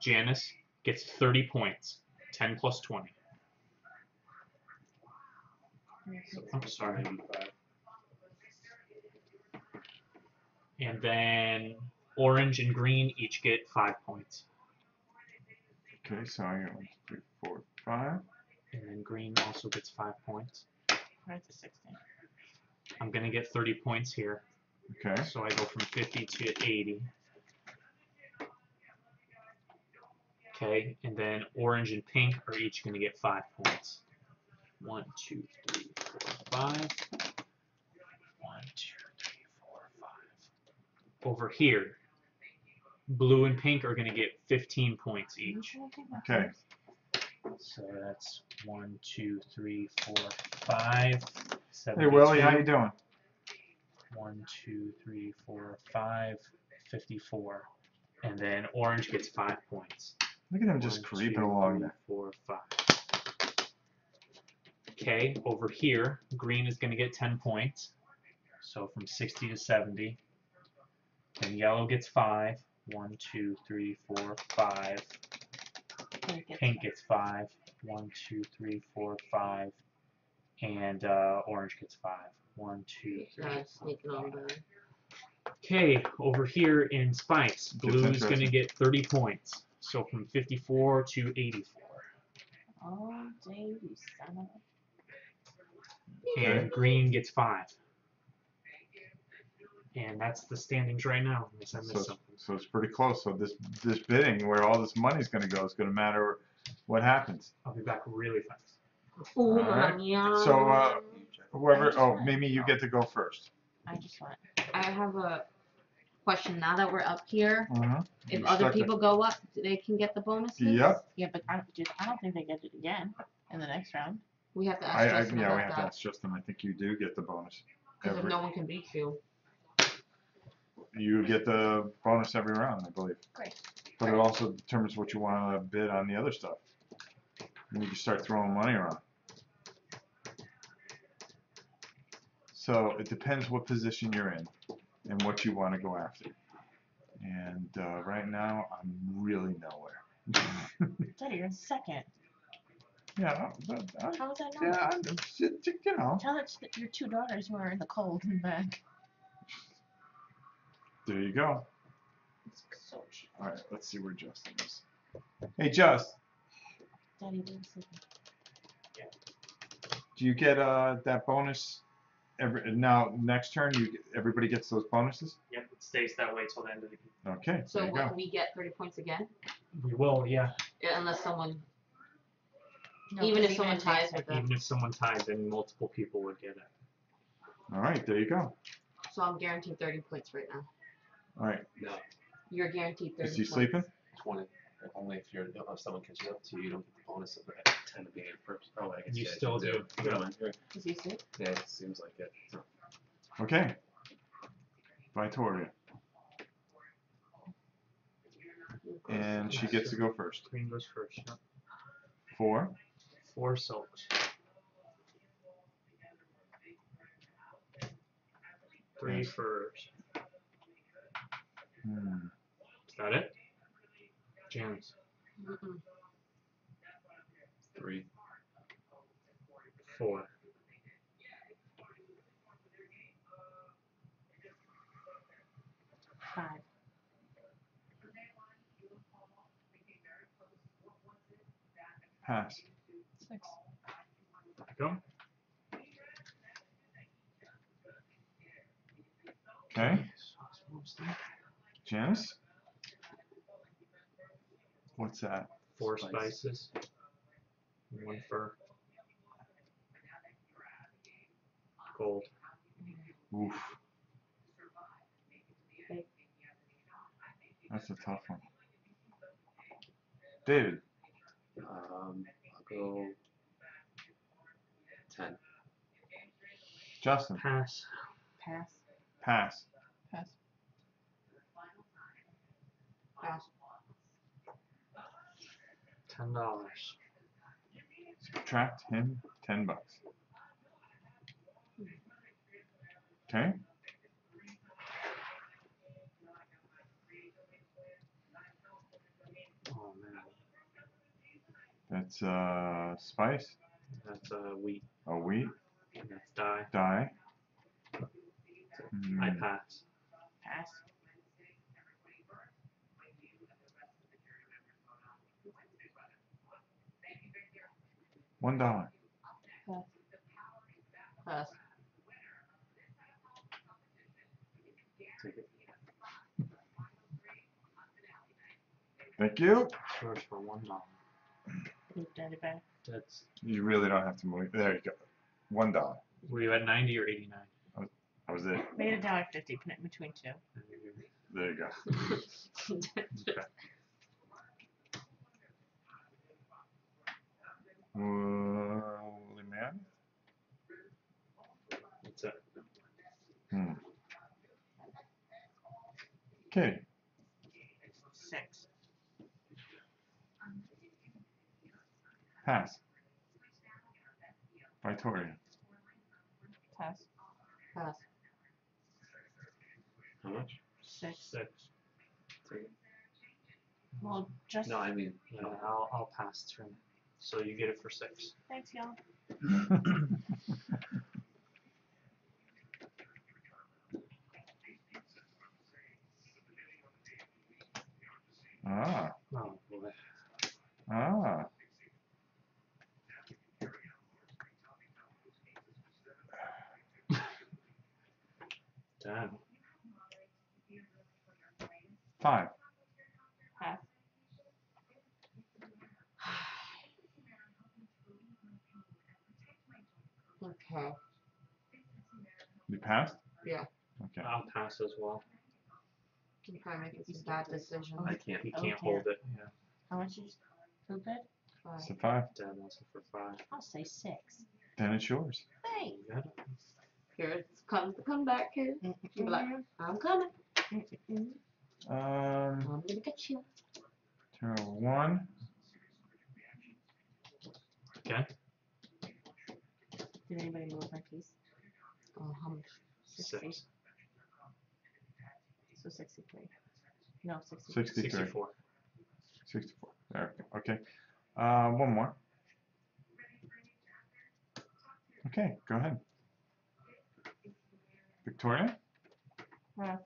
Janice gets 30 points. 10 plus 20. I'm sorry. And then orange and green each get 5 points. Okay, so I got one, two, three, four, five. And then green also gets 5 points. Right to 16. I'm going to get 30 points here. Okay. So I go from 50 to 80. Okay, and then orange and pink are each going to get 5 points. One, two, three, four, five. One, two, three, four, five. Over here, blue and pink are going to get 15 points each. Okay. So that's one, two, three, four, five. Hey Willie, how 72. you doing? One, two, three, four, five, 54. And then orange gets five points. Look at him just One, creeping two, along there. four, five. Okay, over here, green is going to get 10 points. So from 60 to 70. Then yellow gets five. One, two, three, four, five. Pink gets Pink gets five. One, two, three, four, five. And uh, orange gets five. One, two, three, Uh, four, sneaking on the. Okay, over here in spikes, blue is going to get 30 points. So from 54 to 84. Oh, Dave, you son of And green gets 5. And that's the standings right now, unless I So missed it's, something. so it's pretty close. So this this bidding, where all this money's going to go, is going to matter what happens. I'll be back really fast. Ooh, Alright. yum. So, uh, Whoever. Oh, went. maybe you get to go first. I just went. I have a question. Now that we're up here, Uh-huh. if You other stuck it. people go up, they can get the bonuses. Yep. Yeah, but I, dude, I don't think they get it again in the next round. We have to ask I, I Justin yeah, we about have to ask Justin. I think you do get the bonus. Because if no one can beat you, you get the bonus every round, I believe. Great. But it also determines what you want to bid on the other stuff. And you can start throwing money around. So it depends what position you're in and what you want to go after. And uh, right now, I'm really nowhere. Daddy, you're in second. yeah, but I, How is that not? yeah, I'm you know. Tell it to your two daughters who are in the cold and back. There you go. So cheap. All right, let's see where Justin is. Hey, Just, Daddy didn't sleep. do you get uh, that bonus every now next turn? You get, everybody gets those bonuses. Yep, it stays that way till the end of the game. Okay, so there you will go. we get 30 points again? We will, yeah. Yeah, Unless someone, No, even if because someone ties with them. Even if someone ties, then multiple people would get it. All right, there you go. So I'm guaranteed 30 points right now. All right, No, You're guaranteed 30 is he points. sleeping? 20. Only if you're if someone catches up to you, you don't get the bonus of the 10 of being first. Oh, I guess You yeah, still do. Never mind. Does he sleep? Yeah, it seems like it. Okay. Victoria. and she gets to go first. Queen goes first. Yeah. Four. Four silks. Three Yes. furs. Hmm. Is that it? Janice. Mm-mm. Three. Four. Five. Pass. Six. Go. Okay. Janice. What's that? Four Spice. spices. One fur. Gold. Oof. That's a tough one. David. Um, I'll go ten. Justin. Pass. Pass. Pass. Pass. Pass. Ten dollars. Subtract him ten bucks. Okay. Oh man. That's uh spice. That's uh, wheat. A wheat. And that's dye. Die. I Hmm. pass. Pass. One dollar. Pass. Take it. Thank you. Yours for one dollar. Move Daddy back. That's. You really don't have to move. There you go. One dollar. Were you at ninety or eighty nine? That was it. Made a dollar fifty. Put it between two. There you go. Okay. (laughs) (laughs) (laughs) Woolly man. That's it. Hmm. Okay. Six. Pass. Victoria. Pass. Pass. How much? Six. Six. Take it. Well, just No, I mean, Yeah, I'll I'll pass turn. So you get it for six. thanks, y'all. (laughs) ah. Oh boy. Ah. Damn. Five. Pass. Okay. You passed? Yeah. Okay. I'll pass as well. I'm probably making some bad decisions. I can't. He Oh, can't can't. hold it. Yeah. How much is so good? Five. So five. Dad wants it for five. I'll say six. Then it's yours. Thanks. You got it? Here it comes the comeback kid. You be like, I'm coming. Um. I'm gonna get you. Zero one. Okay. Did anybody move her keys? Oh, how much? Sixty. Six. So sixty-three. No, sixty. Sixty-three. Sixty-four. Sixty-four. There we go. Okay. Uh, one more. Okay, go ahead. Victoria? Pass.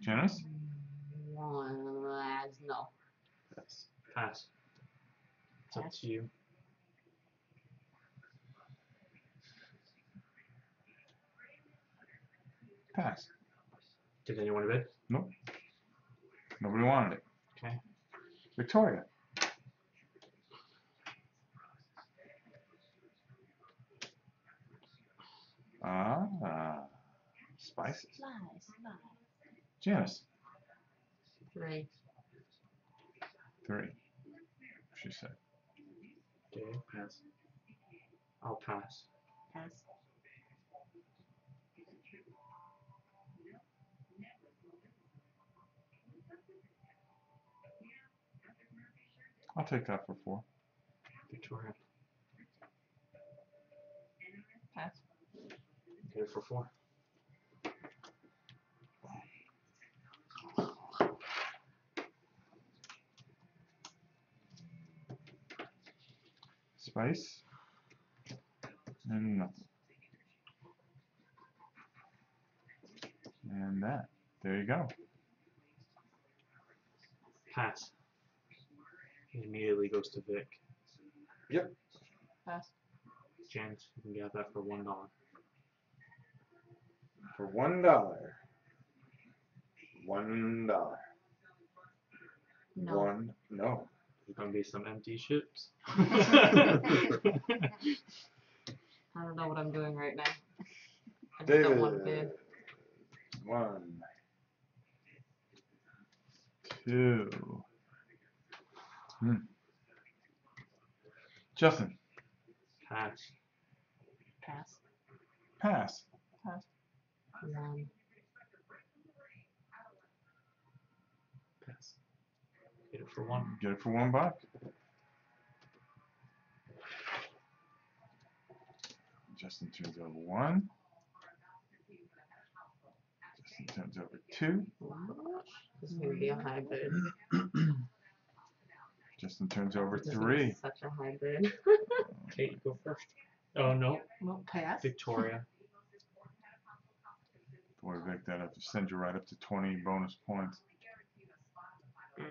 Janice? One last no. Pass. Pass. It's up to you. Pass. Did anyone bid? Nope. Nobody wanted it. Okay. Victoria? Ah, spices. Fly, fly. Janice? Three. Three. She said. Okay, pass. I'll pass. Pass. I'll take that for four. Victoria. Pass. Okay, for four. Spice. And nothing. And that. There you go. Pass. He immediately goes to Vic. Yep. Pass. James, you can get that for one dollar. For one dollar. One dollar. No. One. No. There's gonna be some empty ships. (laughs) (laughs) I don't know what I'm doing right now. I just David. don't want to bid. One. Two. Hmm. Justin. Pass. Pass. Pass. One. Pass. Get it for one. Get it for one buck. Justin turns over one. Justin turns over two. This is gonna be a hybrid. bid. (clears throat) Justin turns over This is three. Such a hybrid. bid. (laughs) Kate, you go first. Oh no, Well, pass. Victoria. Boy, Vic, that'd have to send you right up to 20 bonus points. So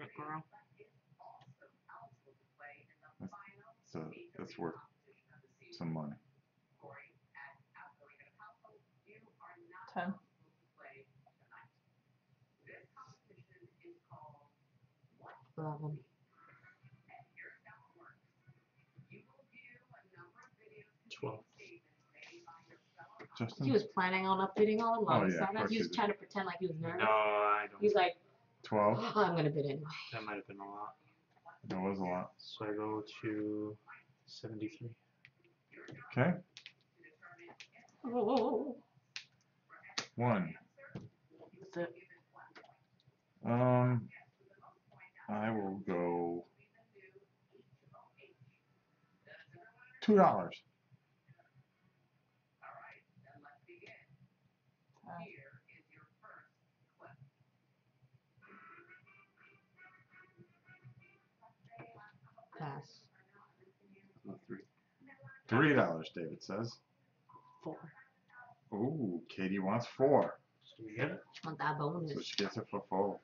that's worth some money. Ten. Eleven. Twelve. Justin? He was planning on updating all along. Oh, yeah, saw of course He he was did. trying to pretend like he was nervous. No, nervous. I don't. He's like, 12. oh, I'm gonna bid anyway. That might have been a lot. That was a lot. So I go to seventy-three. Okay. Oh, One. That's it. Um, I will go two dollars. Three dollars, David says. Four. Ooh, Katie wants four, So we get it. Want that bonus. so she gets it for four.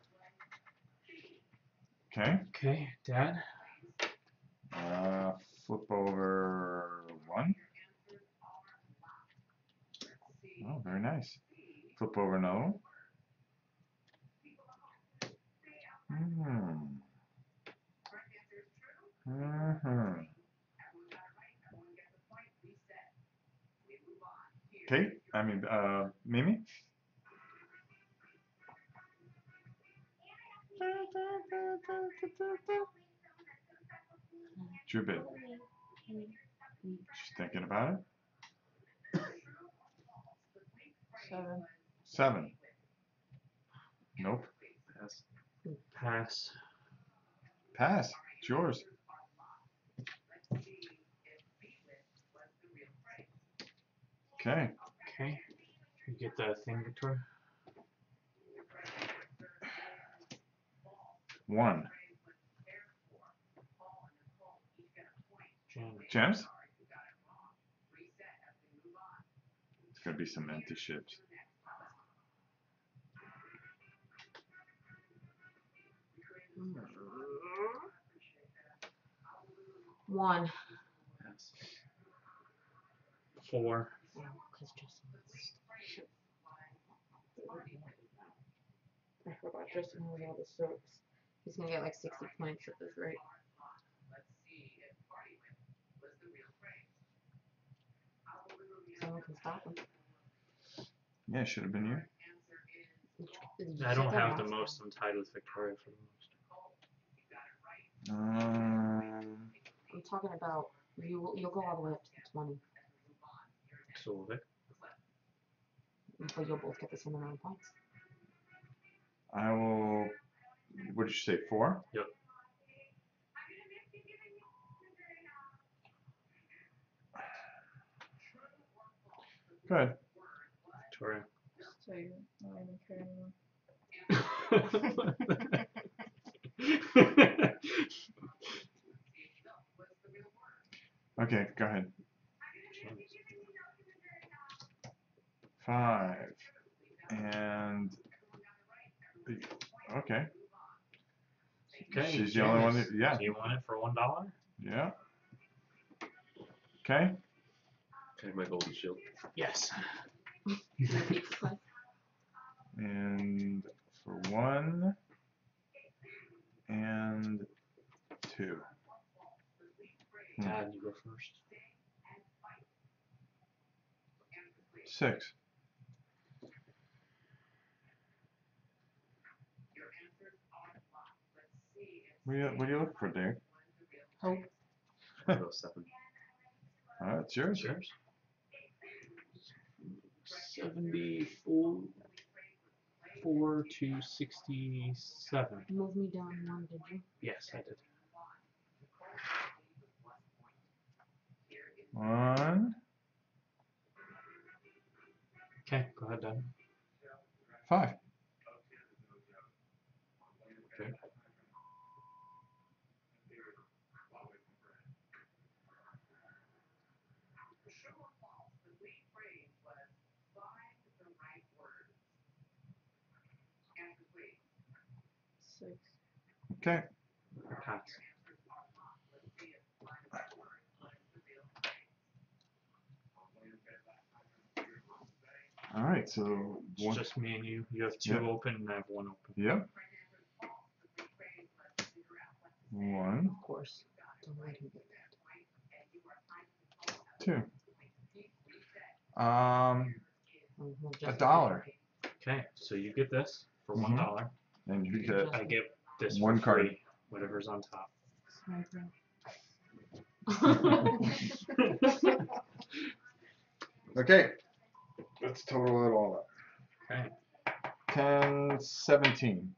Okay. Okay, Dad. Uh, flip over one. Oh, very nice. Flip over another one. Hmm. hmm Kate, I mean, uh, Mimi? It's your bid. She's thinking about it. Seven. Seven. Nope. Pass. Pass. Pass. It's yours. Okay. Okay. You get the thing, Victoria. One. James. Gems? It's gonna be some empty ships. One. Four. 'Cause Justin. Shit. I forgot Justin has all the soaps. He's gonna get like 60 points at this rate. Someone can stop him. Yeah, should have been you. I don't have the most. I'm tied with Victoria for the most. Um, I'm talking about you. You'll go all the way up to the 20, solve it. Until you'll both get the same amount of points. I will. What did you say? Four. Yep. Good. Victoria. So you're not even carrying (laughs) okay, go ahead. Five. And. Okay. Okay. She's the only one that- yeah. Do you want it for one dollar? Yeah. Okay. Okay, my golden shield. Yes. (laughs) And for one. And two. Hmm. Dad, you go first. Six. What do you, what do you look for, Dave? Hope. I'll go seven. All right, it's yours. Yours. Seventy-four. Four to sixty-seven. Move me down one, did you? Yes, I did. One, Okay, go ahead, Dad. five. Okay. Six. Okay. Pass. All right. So It's one. just me and you. You have two Yep. open and I have one open. Yep. One, Of course. Don't let him get that. two. Um, Oh, well, a just- dollar, Okay, so you get this for one Mhm. dollar. and you get I get this One for card. free, whatever's on top. (laughs) okay. Let's total it all up. Okay, Ten, seventeen.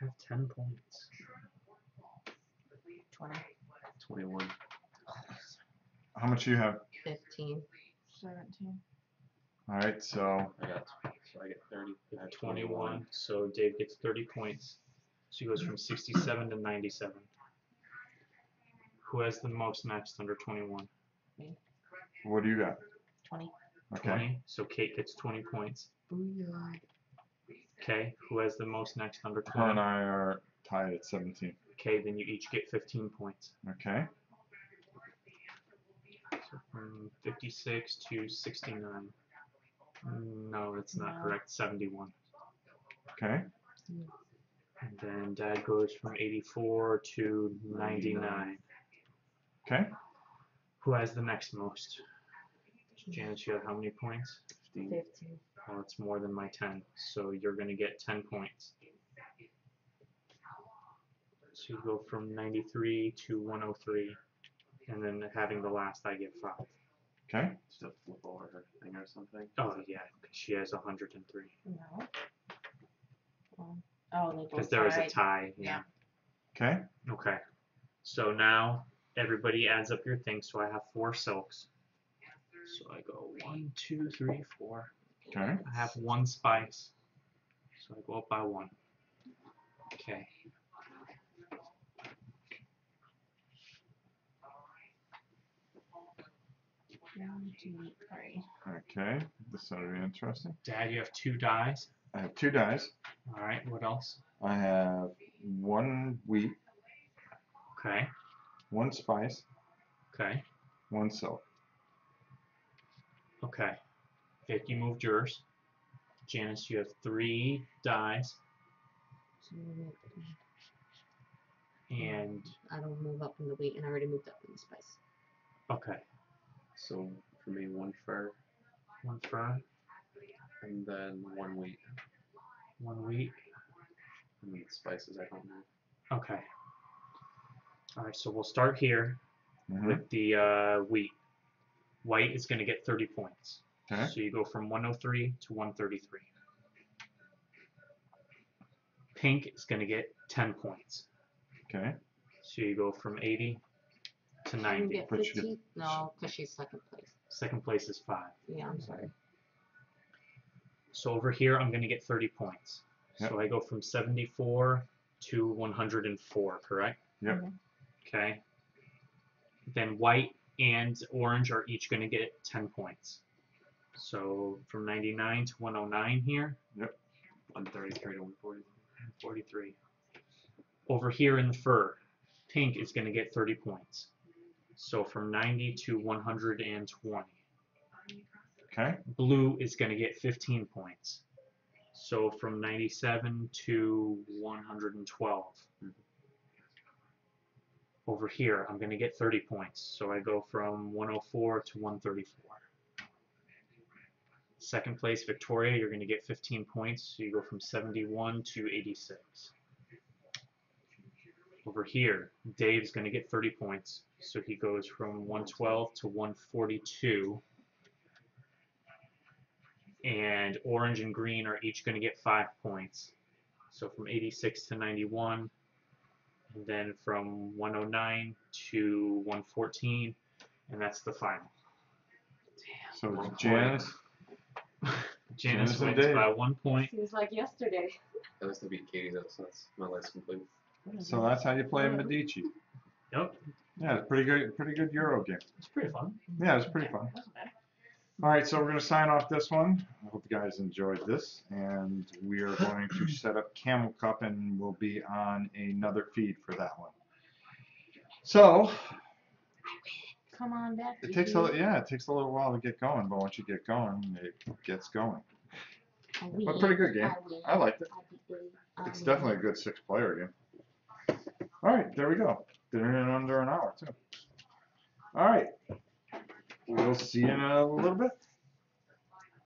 I have ten points. Twenty. Twenty-one. How much do you have? Fifteen. Seventeen. All right. So I got, so I get thirty. I have 21. So Dave gets 30 points. So he goes from 67 to 97. Who has the most next under 21? what do you got? Twenty. Okay. 20. So Kate gets 20 points. Booyah. Okay, who has the most next under Her and I are tied at seventeen. Okay, then you each get 15 points. Okay. So from 56 to 69. No, that's not No. correct. 71. Okay. Mm. And then Dad goes from 84 to 99. Okay. Who has the next most? Janice, you have how many points? Fifteen. Fifteen. Well, it's more than my 10, so you're going to get 10 points. So you go from 93 to 103, and then having the last, I get 5. Okay. Still flip over her thing or something. Oh, yeah, 'cause she has 103. No. One. Oh, they Because there was a tied. tie. Yeah. Okay. Okay. So now everybody adds up your things. So I have four silks. So I go one, two, three, four. Okay. I have one spice. So I go up by one. Okay. One, two, three. Okay. This ought to be interesting. Dad, you have two dyes. I have two dice. All right. What else? I have one wheat, Okay. one spice, Okay. one silk. Okay. Vic, you moved yours. Janice, you have three dyes, So we make- and I don't move up in the wheat, and I already moved up in the spice. okay, So for me, one fur one fern, and then one wheat. one wheat. And then spices I don't know. Okay. All right. So we'll start here. Mhm. with the uh, wheat. White is going to get 30 points. Okay. So you go from 103 to 133. Pink is going to get 10 points. Okay. So you go from 80 to She can 90. get But get- fifteen? No, because she's second place. Second place is 5. Yeah, I'm sorry. So over here, I'm going to get 30 points. Yep. So I go from 74 to 104, correct? Yep. Mhm. Okay. Then white and orange are each going to get 10 points. So from 99 to 109 here, Yep. 133 to 140. 43. Over here in the fur, pink is going to get 30 points. So from 90 to 120. Okay. Blue is going to get 15 points. So from 97 to 112. Mm-hmm. Over here, I'm going to get 30 points. So I go from 104 to 134. Second place, Victoria, you're going to get 15 points. So you go from 71 to 86. Over here, Dave's going to get 30 points. So he goes from 112 to 142 and orange and green are each going to get five points. So from 86 to 91, and then from 109 to 114, and that's the final. Damn, So One Janice, (laughs) Janice Janice and wins Dave. by one point. Seems like yesterday. That was to beat Katie's though, so that's my life's complete. so that's how you play Medici. Yep, Yeah, it's pretty good, pretty good Euro game. it's pretty fun. Yeah, it's pretty fun. Wasn't bad. All right, so we're gonna sign off this one. I hope you guys enjoyed this, and we are going to (clears throat) set up Camel Up, and we'll be on another feed for that one. So Come on back. it takes a yeah, it takes a little while to get going, but once you get going, it gets going. But pretty good game. I liked it. It's definitely a good six-player game. All right, there we go. Did it in under an hour too. All right, we'll see you in a little bit.